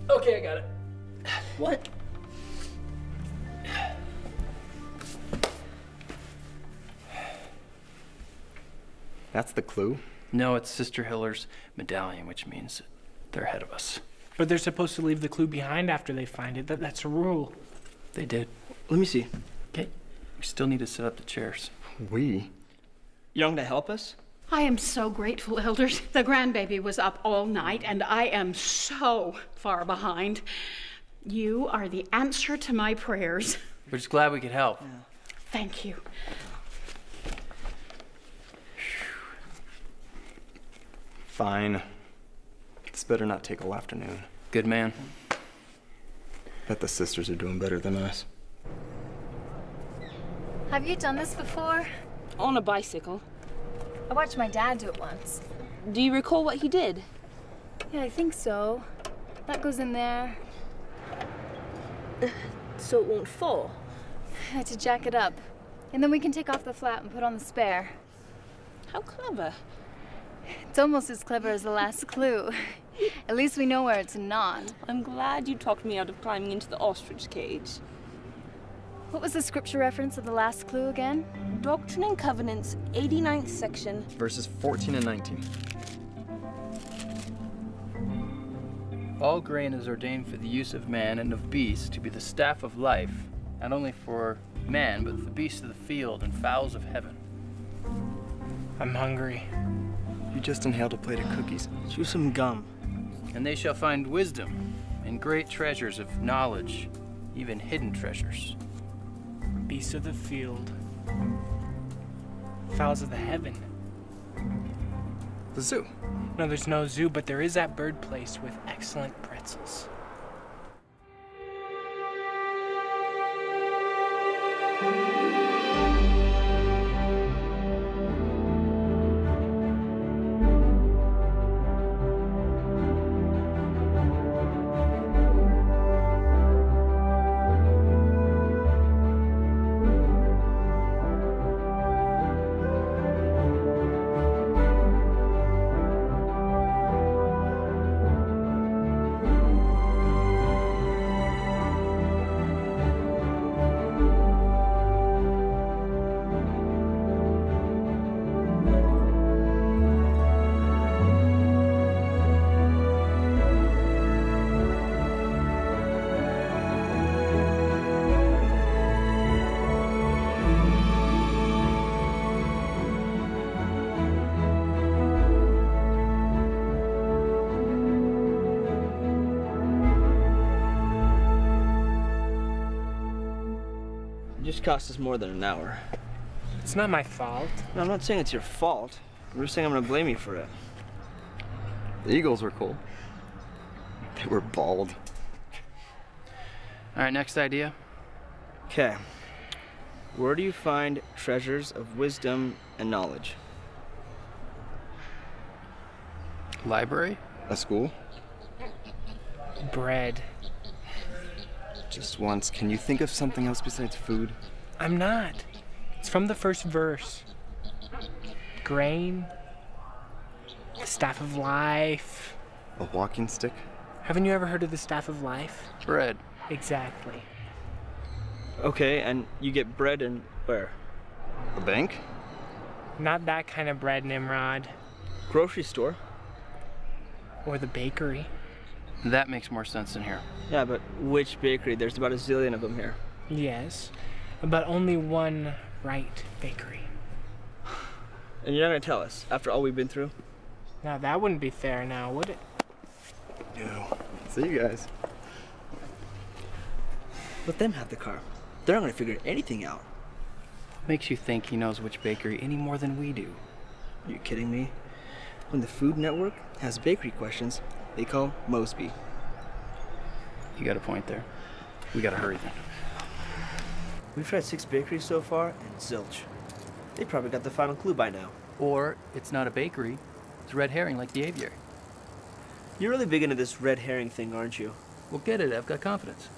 Okay, I got it. What? That's the clue. No, it's Sister Hiller's medallion, which means they're ahead of us. but they're supposed to leave the clue behind after they find it. That, that's a rule. They did. Let me see. Okay. We still need to set up the chairs. We? Young to help us? I am so grateful, elders. The grandbaby was up all night, and I am so far behind. You are the answer to my prayers. We're just glad we could help. Thank you. Fine. This better not take all afternoon. Good man. Bet the sisters are doing better than us. Have you done this before? On a bicycle. I watched my dad do it once. Do you recall what he did? Yeah, I think so. That goes in there. So it won't fall. I had to jack it up. And then we can take off the flap and put on the spare. How clever. It's almost as clever as the last clue. At least we know where it's not. I'm glad you talked me out of climbing into the ostrich cage. What was the scripture reference of the last clue again? Doctrine and Covenants, 89th section. Verses 14 and 19. All grain is ordained for the use of man and of beasts to be the staff of life, not only for man, but the beasts of the field and fowls of heaven. I'm hungry. You just inhaled a plate of cookies. Chew some gum. And they shall find wisdom and great treasures of knowledge, even hidden treasures. Beasts of the field. Fowls of the heaven. The zoo. No, there's no zoo, but there is that bird place with excellent pretzels. Cost us more than an hour. It's not my fault. No, I'm not saying it's your fault. I'm just saying I'm gonna blame you for it. The eagles were cool. They were bald. All right, next idea. Okay. Where do you find treasures of wisdom and knowledge? Library? A school? Bread. Just once. Can you think of something else besides food? I'm not. It's from the first verse. Grain. The staff of life. A walking stick? Haven't you ever heard of the staff of life? Bread. Exactly. Okay, and you get bread and where? A bank? Not that kind of bread, Nimrod. Grocery store. Or the bakery. That makes more sense than here. Yeah, but which bakery? There's about a zillion of them here. Yes. But only one right bakery. And you're not gonna tell us after all we've been through? Now that wouldn't be fair now, would it? No. See you guys. Let them have the car. They're not gonna figure anything out. What Makes you think he knows which bakery any more than we do. Are you kidding me? When the Food Network has bakery questions, they call Mosby. You got a point there. We gotta hurry then. We've tried six bakeries so far, and zilch. They probably got the final clue by now. Or it's not a bakery, it's red herring like the aviary. You're really big into this red herring thing, aren't you? We'll get it, I've got confidence.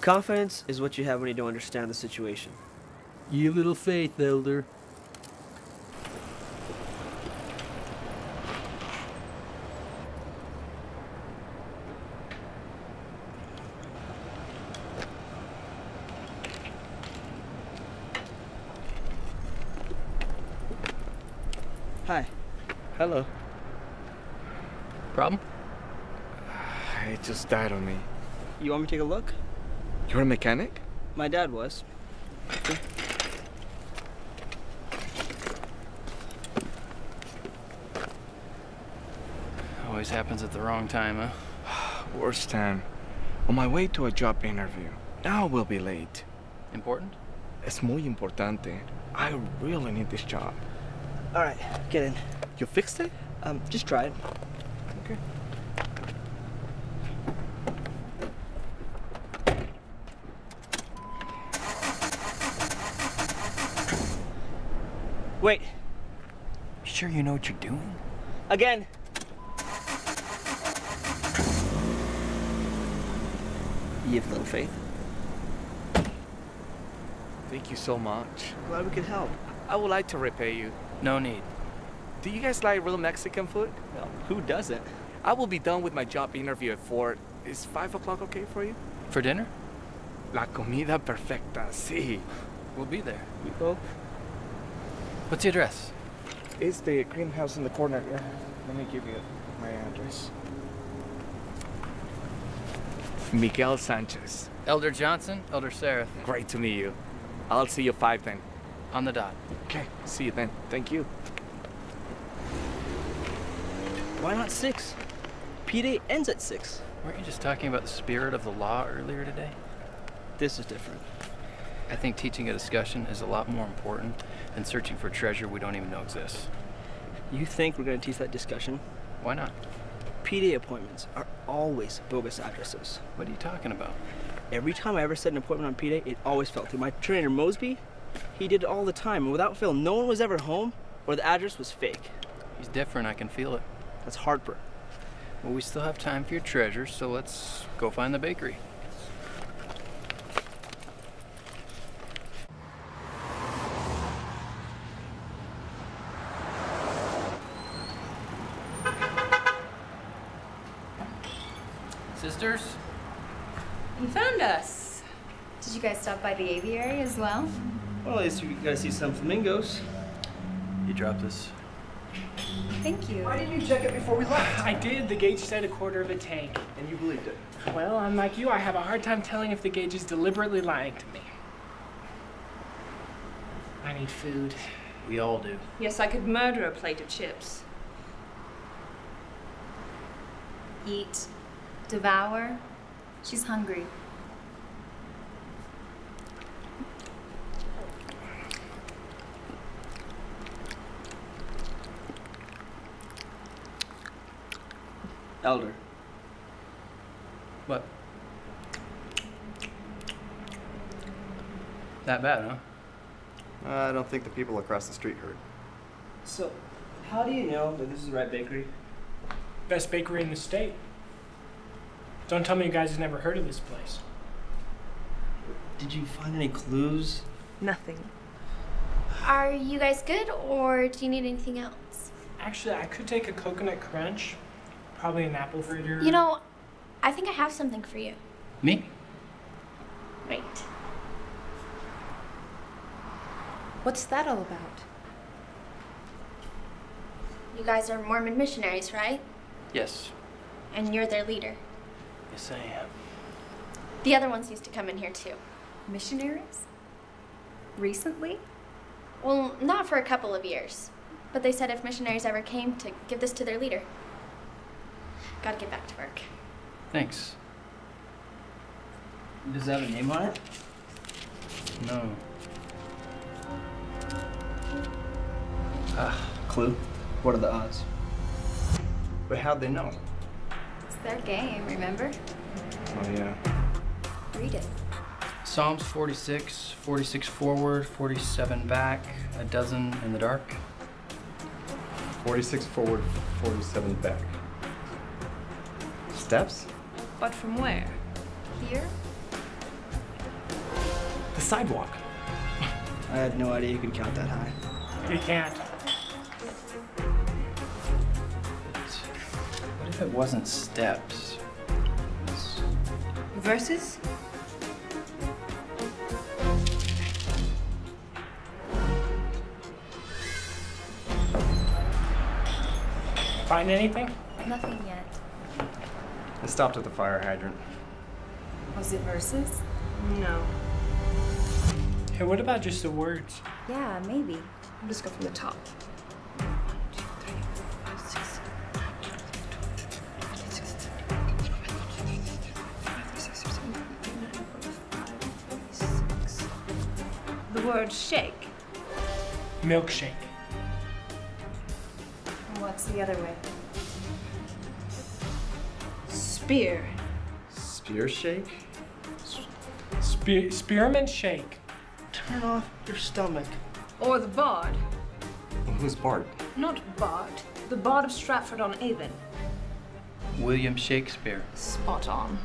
Confidence is what you have when you don't understand the situation. You little faith, Elder. Hi. Hello. Problem? It died on me. You want me to take a look? You're a mechanic? My dad was. Always happens at the wrong time, huh? Worst time. On my way to a job interview. Now we'll be late. Important? Es muy importante. I really need this job. All right, get in. You fixed it? Um, just try it. Wait. Sure you know what you're doing? Again. You have little faith. Thank you so much. Glad we could help. I would like to repay you. No need. Do you guys like real Mexican food? Well, who doesn't? I will be done with my job interview at 4. Is 5 o'clock okay for you? For dinner? La comida perfecta, sí. We'll be there. We go. What's the address? It's the greenhouse in the corner here. Let me give you my address. Miguel Sanchez. Elder Johnson, Elder Sareth. Great to meet you. I'll see you 5 then. On the dot. Okay, see you then. Thank you. Why not six? P Day ends at six. Weren't you just talking about the spirit of the law earlier today? This is different. I think teaching a discussion is a lot more important than searching for treasure we don't even know exists. You think we're going to teach that discussion? Why not? P Day appointments are always bogus addresses. What are you talking about? Every time I ever set an appointment on P Day, it always fell through. My trainer, Mosby, he did it all the time. And without fail, no one was ever home or the address was fake. He's different, I can feel it. That's Harper. Well, we still have time for your treasure, so let's go find the bakery. Sisters? You found us. Did you guys stop by the aviary as well? Well, at least you got to see some flamingos. You dropped this. Thank you. Why didn't you check it before we left? I did. The gauge said a quarter of a tank. And you believed it? Well, unlike you, I have a hard time telling if the gauge is deliberately lying to me. I need food. We all do. Yes, I could murder a plate of chips. Eat. Devour. She's hungry. Elder. What? That bad, huh? Uh, I don't think the people across the street heard. So, how do you know that this is the right bakery? Best bakery in the state. Don't tell me you guys have never heard of this place. Did you find any clues? Nothing. Are you guys good, or do you need anything else? Actually, I could take a coconut crunch, probably an apple fritter. You know, I think I have something for you. Me? Wait. What's that all about? You guys are Mormon missionaries, right? Yes. And you're their leader. Yes, I am. The other ones used to come in here too. Missionaries? Recently? Well, not for a couple of years. But they said if missionaries ever came to give this to their leader. Gotta get back to work. Thanks. Does it have a name on it? No. Ah, clue. What are the odds? But how'd they know? It's their game, remember? Oh, yeah. Read it. Psalms 46, 46 forward, 47 back, a dozen in the dark. 46 forward, 47 back. Steps? But from where? Here? The sidewalk. I had no idea you could count that high. You can't. What if it wasn't steps? It's Verses? Find anything? Nothing yet. I stopped at the fire hydrant. Was it verses? No. Hey, what about just the words? Yeah, maybe. Let's go from the top. The word shake. Milkshake. What's the other way? Spear. Spear shake? Spe- spearmint shake. Turn off your stomach. Or the bard. Well, who's bard? Not bard. The bard of Stratford on Avon. William Shakespeare. Spot on.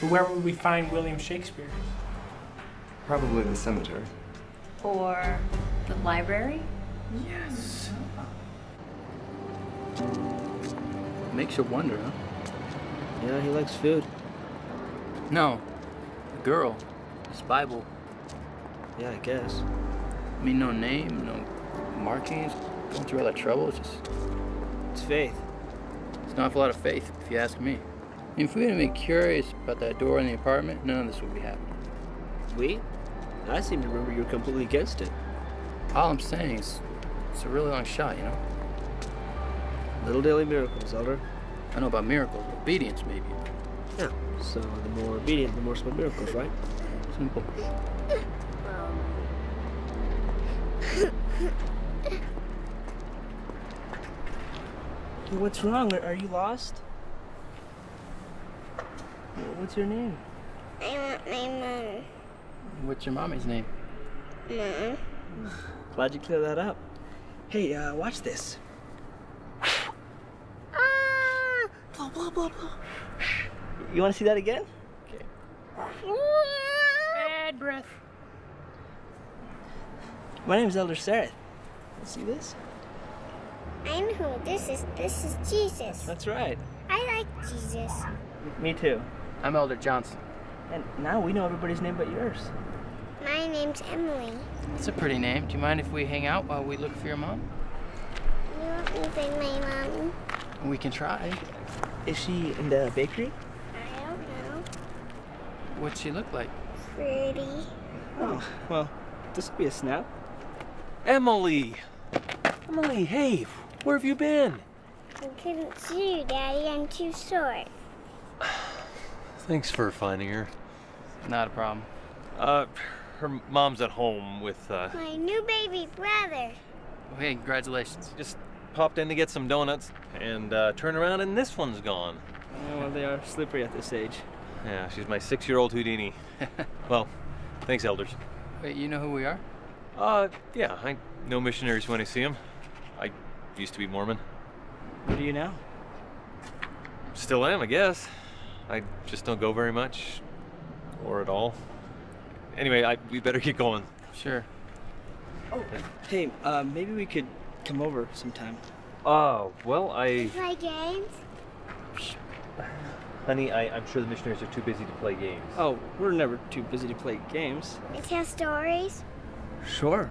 But where would we find William Shakespeare? Probably the cemetery. Or the library? Yes. Makes you wonder, huh? Yeah, he likes food. No. The girl. This Bible. Yeah, I guess. I mean, no name, no markings. Going through all that trouble, it's just. It's faith. It's an awful lot of faith, if you ask me. I mean, if we hadn't been curious about that door in the apartment, none of this would be happening. We? I seem to remember you were completely against it. All I'm saying is, it's a really long shot, you know? Little daily miracles, Elder. I know about miracles, obedience maybe. Yeah, so the more obedient, the more small miracles, right? Simple. What's wrong? Are, are you lost? What's your name? I want my mom. What's your mommy's name? Mom. Glad you cleared that up. Hey, uh, watch this. Ah! Blah, blah, blah, blah. You want to see that again? Okay. Bad breath. My name's Elder Sareth. See this? I know who this is. This is Jesus. That's right. I like Jesus. Me too. I'm Elder Johnson. And now we know everybody's name but yours. My name's Emily. That's a pretty name. Do you mind if we hang out while we look for your mom? You want me to find my mom? We can try. Is she in the bakery? I don't know. What's she look like? Pretty. Oh, well, this would be a snap. Emily! Emily, hey, where have you been? I couldn't see you, Daddy. I'm too short. Thanks for finding her. Not a problem. Uh, her mom's at home with, uh, My new baby brother. Well, hey, congratulations. just popped in to get some donuts and uh, turn around and this one's gone. Yeah, well, they are slippery at this age. Yeah, she's my six year old Houdini. well, thanks, elders. Wait, you know who we are? Uh, yeah, I know missionaries when I see them. I used to be Mormon. What do you now? Still am, I guess. I just don't go very much, or at all. Anyway, I, we better get going. Sure. Oh, hey, uh, maybe we could come over sometime. Oh, well, I. Play games? Honey, I, I'm sure the missionaries are too busy to play games. Oh, we're never too busy to play games. And tell stories Sure.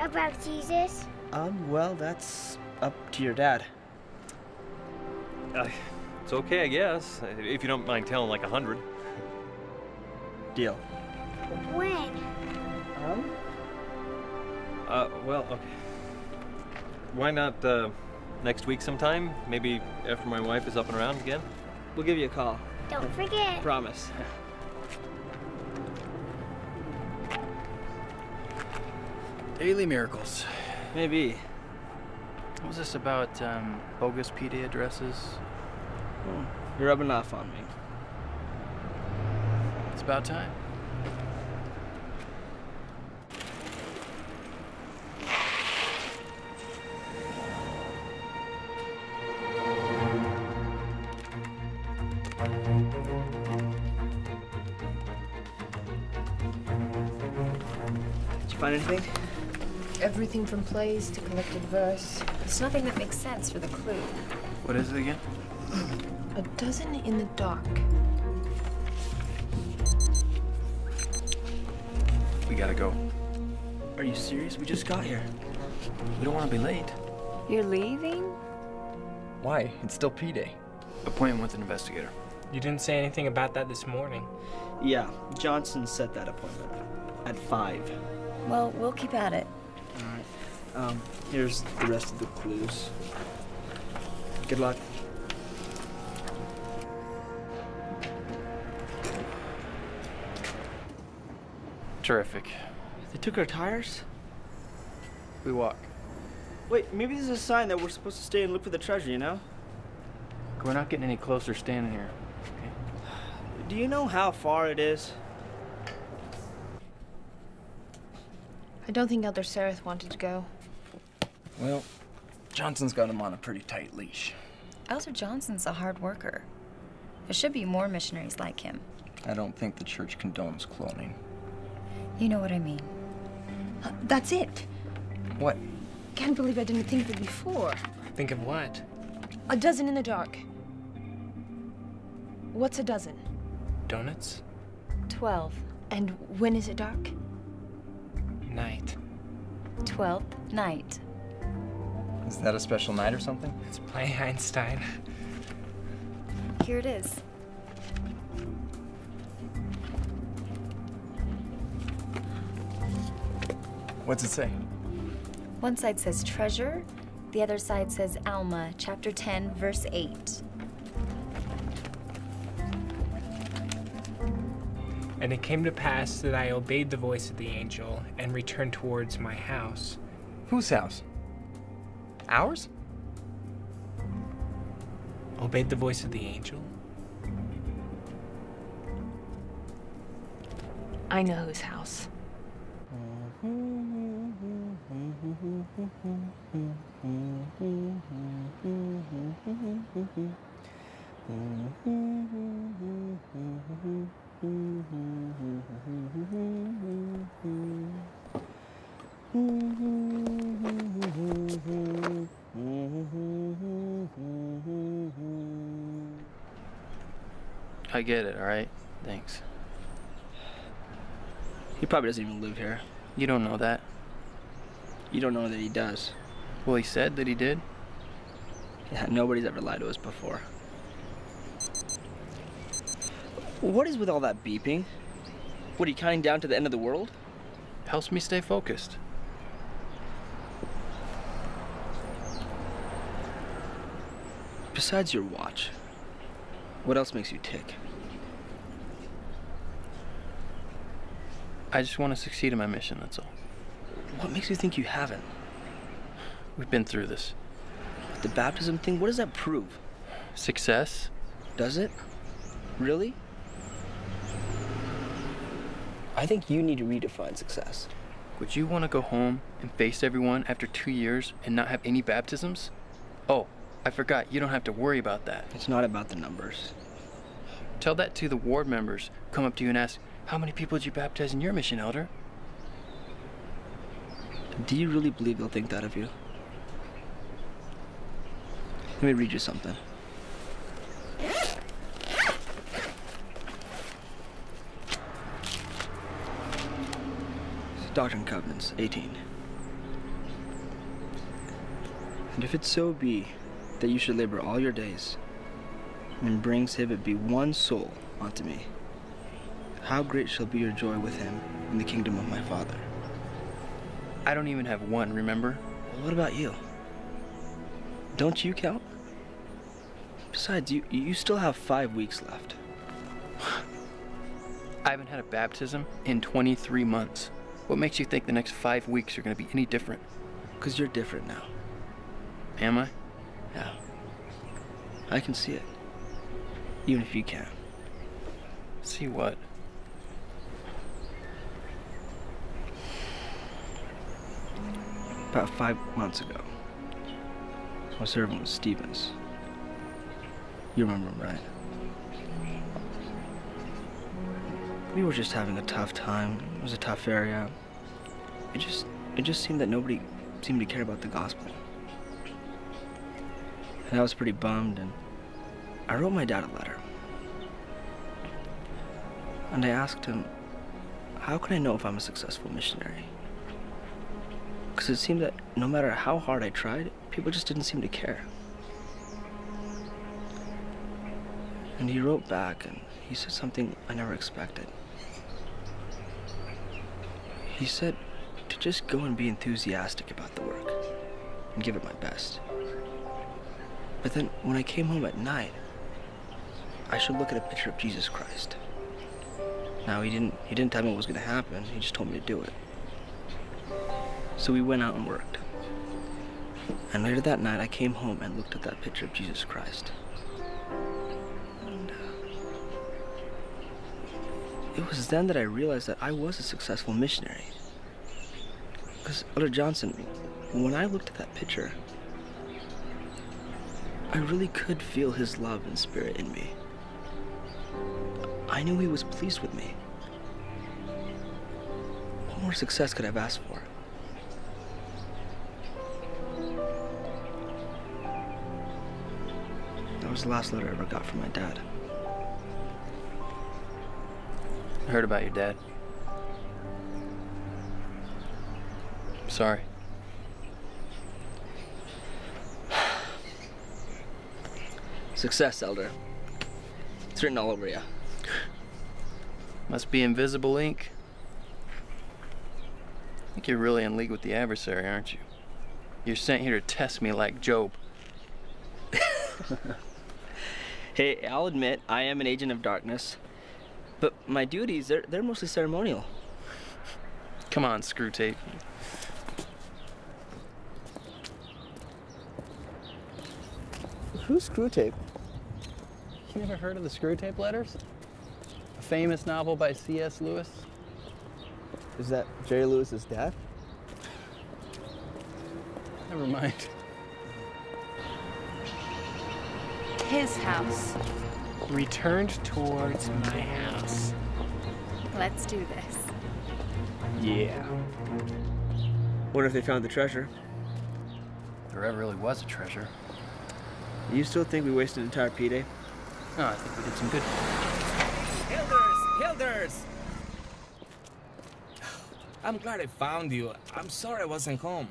about Jesus? Um, well, that's up to your dad. Uh, it's okay, I guess, if you don't mind telling like a hundred. Deal. When? Um? Uh, well, okay. Why not uh, next week sometime? Maybe after my wife is up and around again? We'll give you a call. Don't forget. Promise. Daily miracles. Maybe. What was this about um, bogus PD addresses? Hmm, You're rubbing off on me. It's about time. Anything? Everything from plays to collected verse. There's nothing that makes sense for the clue. What is it again? A dozen in the dark. We gotta go. Are you serious? We just got here. We don't want to be late. You're leaving? Why? It's still P Day. Appointment with an investigator. You didn't say anything about that this morning. Yeah, Johnson set that appointment at five. Well, we'll keep at it. All right. Um, here's the rest of the clues. Good luck. Terrific. They took our tires? We walk. Wait, maybe this is a sign that we're supposed to stay and look for the treasure, you know? We're not getting any closer standing here. Do you know how far it is? I don't think Elder Sareth wanted to go. Well, Johnson's got him on a pretty tight leash. Elder Johnson's a hard worker. There should be more missionaries like him. I don't think the church condones cloning. You know what I mean. Uh, That's it. What? Can't believe I didn't think of it before. Think of what? A dozen in the dark. What's a dozen? Donuts? Twelve. And when is it dark? Night. Twelfth night. Is that a special night or something? It's play Einstein. Here it is. What's it say? One side says treasure, the other side says Alma, chapter 10, verse 8. And it came to pass that I obeyed the voice of the angel and returned towards my house. Whose house? Ours? Obeyed the voice of the angel? I know whose house. I get it, alright? Thanks. He probably doesn't even live here. You don't know that. You don't know that he does. Well, he said that he did. Yeah, nobody's ever lied to us before. What is with all that beeping? What, are you counting down to the end of the world? Helps me stay focused. Besides your watch, what else makes you tick? I just want to succeed in my mission, that's all. What makes you think you haven't? We've been through this. The baptism thing, what does that prove? Success? Does it? Really? I think you need to redefine success. Would you want to go home and face everyone after two years and not have any baptisms? Oh, I forgot, you don't have to worry about that. It's not about the numbers. Tell that to the ward members. Come up to you and ask, how many people did you baptize in your mission, Elder? Do you really believe they'll think that of you? Let me read you something. Doctrine and Covenants, 18. And if it so be that you should labor all your days, and bring save it be one soul unto me, how great shall be your joy with him in the kingdom of my Father. I don't even have one, remember? Well, what about you? Don't you count? Besides, you, you still have five weeks left. I haven't had a baptism in 23 months. What makes you think the next five weeks are going to be any different? Because you're different now. Am I? Yeah. I can see it. Even if you can't. See what? About five months ago, I was serving with Stevens. You remember him, right? We were just having a tough time. Was a tough area. It just it just seemed that nobody seemed to care about the gospel. And I was pretty bummed and I wrote my dad a letter. And I asked him, how can I know if I'm a successful missionary? Because it seemed that no matter how hard I tried, people just didn't seem to care. And he wrote back and he said something I never expected. He said to just go and be enthusiastic about the work and give it my best. But then when I came home at night, I should look at a picture of Jesus Christ. Now he didn't he didn't tell me what was gonna happen, he just told me to do it. So we went out and worked. And later that night I came home and looked at that picture of Jesus Christ. It was then that I realized that I was a successful missionary. Because Elder Johnson, when I looked at that picture, I really could feel his love and spirit in me. I knew he was pleased with me. What more success could I have asked for? That was the last letter I ever got from my dad. Heard about your dad. I'm Sorry. Success, Elder. It's written all over you. Must be invisible ink. I think you're really in league with the adversary, aren't you? You're sent here to test me like Job. Hey, I'll admit I am an agent of darkness, but my duties, they're, they're mostly ceremonial. Come on, Screwtape. Who's Screwtape? You never heard of the Screwtape letters? A famous novel by C.S. Lewis? Is that Jerry Lewis's dad? Never mind. His house. Returned towards my house. Let's do this. Yeah. Wonder if they found the treasure. There ever really was a treasure. You still think we wasted an entire P day? No, I think we did some good. Hilders! Hilders! I'm glad I found you. I'm sorry I wasn't home.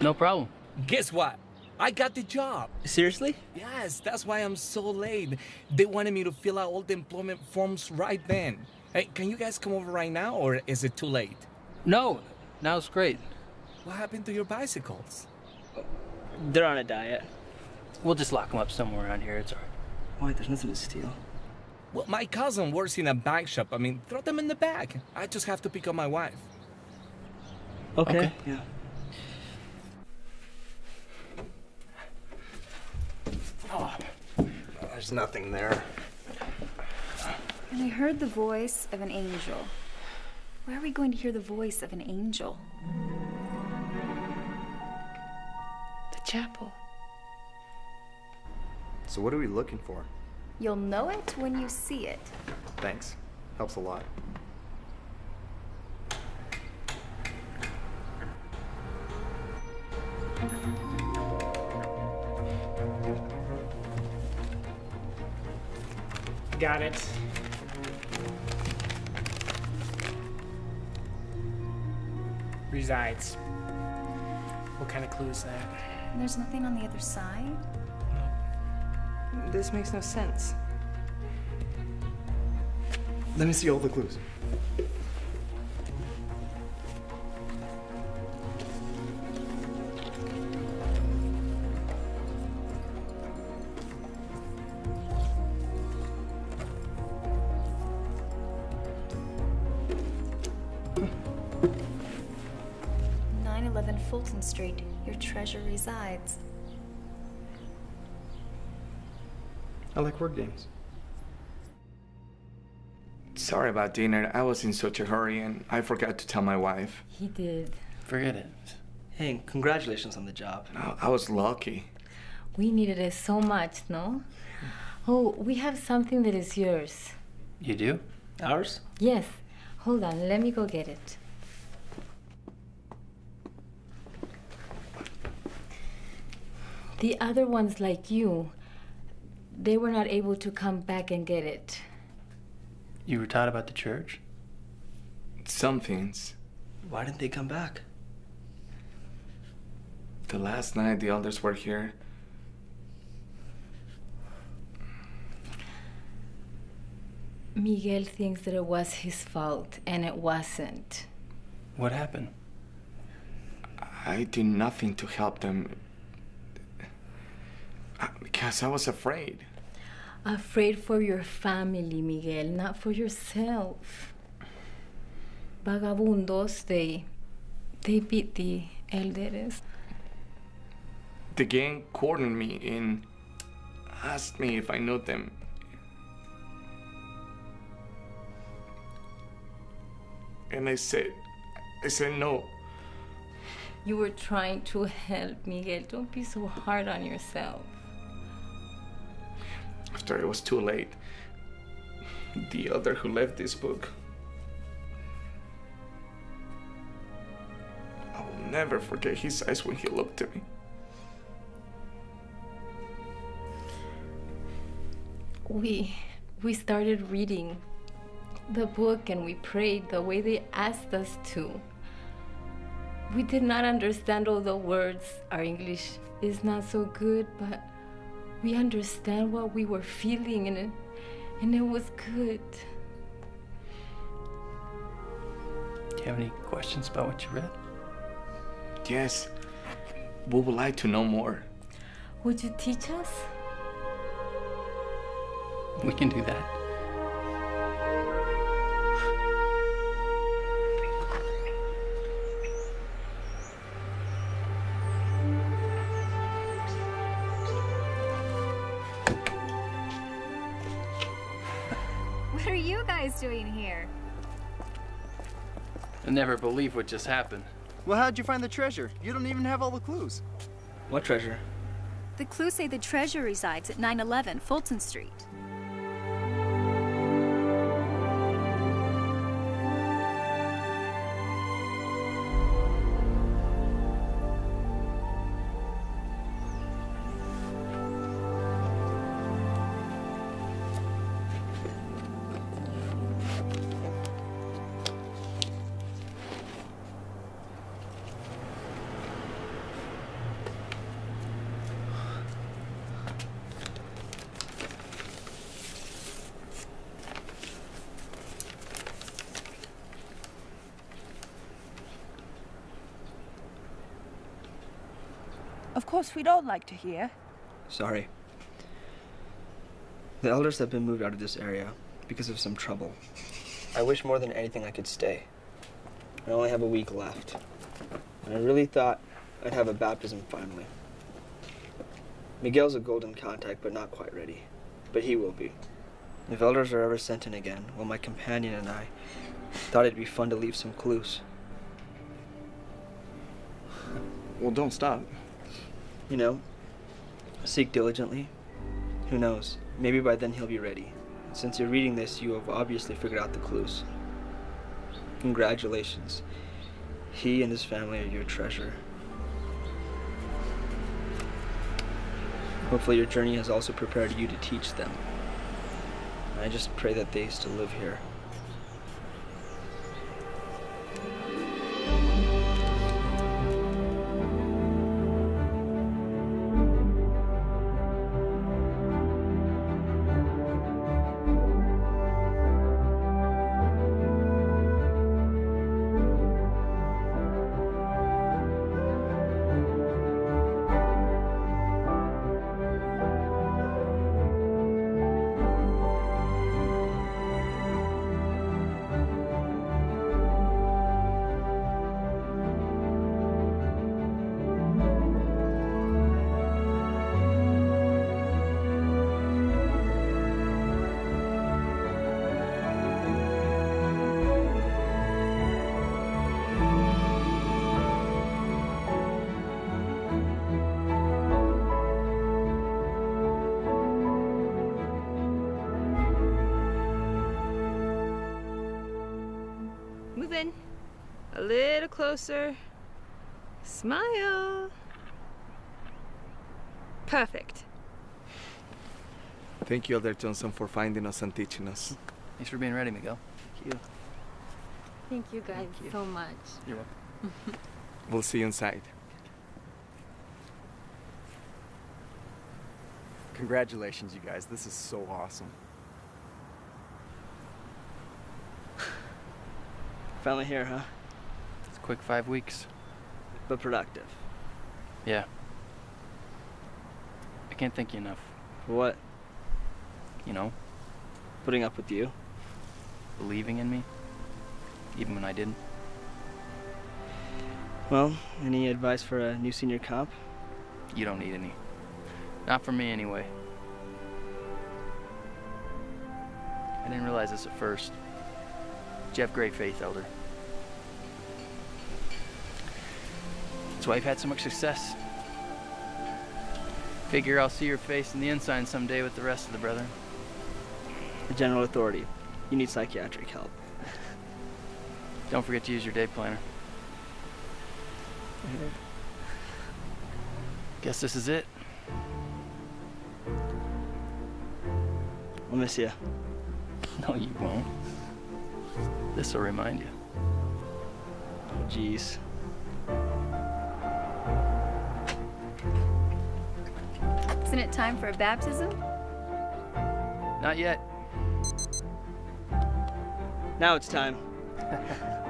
No problem. Guess what? I got the job. Seriously? Yes, that's why I'm so late. They wanted me to fill out all the employment forms right then. Hey, can you guys come over right now or is it too late? No, now it's great. What happened to your bicycles? They're on a diet. We'll just lock them up somewhere around here. It's all right. Why? There's nothing to steal. Well, my cousin works in a bag shop. I mean, throw them in the bag. I just have to pick up my wife. Okay. Okay. Yeah. Oh, there's nothing there. And I heard the voice of an angel. Where are we going to hear the voice of an angel? The chapel. So what are we looking for? You'll know it when you see it. Thanks. Helps a lot. Got it. Resides. What kind of clue is that? There's nothing on the other side? This makes no sense. Let me see all the clues. Treasure resides. I like word games. Sorry about dinner. I was in such a hurry and I forgot to tell my wife. He did. Forget it. Hey, congratulations on the job. I- I was lucky. We needed it so much, no? Oh, we have something that is yours. You do? Ours? Yes. Hold on, let me go get it. The other ones, like you, they were not able to come back and get it. You were taught about the church? Some things. Why didn't they come back? The last night the elders were here. Miguel thinks that it was his fault, and it wasn't. What happened? I did nothing to help them. Because I was afraid. Afraid for your family, Miguel, not for yourself. Vagabundos, they they beat the elders. The gang cornered me and asked me if I knew them. And I said, I said no. You were trying to help, Miguel. Don't be so hard on yourself. After it was too late, the other who left this book. I will never forget his eyes when he looked at me. We we started reading the book and we prayed the way they asked us to. We did not understand all the words. Our English is not so good, but we understand what we were feeling and it, and it was good. Do you have any questions about what you read? Yes. We would like to know more. Would you teach us? We can do that. I never believe what just happened. Well, how'd you find the treasure? You don't even have all the clues. What treasure? The clues say the treasure resides at 911 Fulton Street. Of course, we'd all like to hear. Sorry. The elders have been moved out of this area because of some trouble. I wish more than anything I could stay. I only have a week left. And I really thought I'd have a baptism finally. Miguel's a golden contact, but not quite ready. But he will be. If elders are ever sent in again, well, my companion and I thought it'd be fun to leave some clues. Well, don't stop. You know, seek diligently. Who knows? Maybe by then he'll be ready. Since you're reading this, you have obviously figured out the clues. Congratulations. He and his family are your treasure. Hopefully, your journey has also prepared you to teach them. I just pray that they still live here. Closer. Smile. Perfect. Thank you, Elder Johnson, for finding us and teaching us. Thanks for being ready, Miguel. Thank you. Thank you guys so much. You're welcome. We'll see you inside. Congratulations, you guys. This is so awesome. Finally here, huh? Quick five weeks. But productive. Yeah. I can't thank you enough. For what? You know, Putting up with you? believing in me, even when I didn't. Well, any advice for a new senior comp? You don't need any. Not for me, anyway. I didn't realize this at first. But you have great faith, Elder. Why you've had so much success. Figure I'll see your face in the Ensign someday with the rest of the brethren. The general authority. You need psychiatric help. Don't forget to use your day planner. Guess this is it. I'll miss you. No, you won't. This will remind you. Oh, jeez. It time for a baptism? Not yet. Now it's time.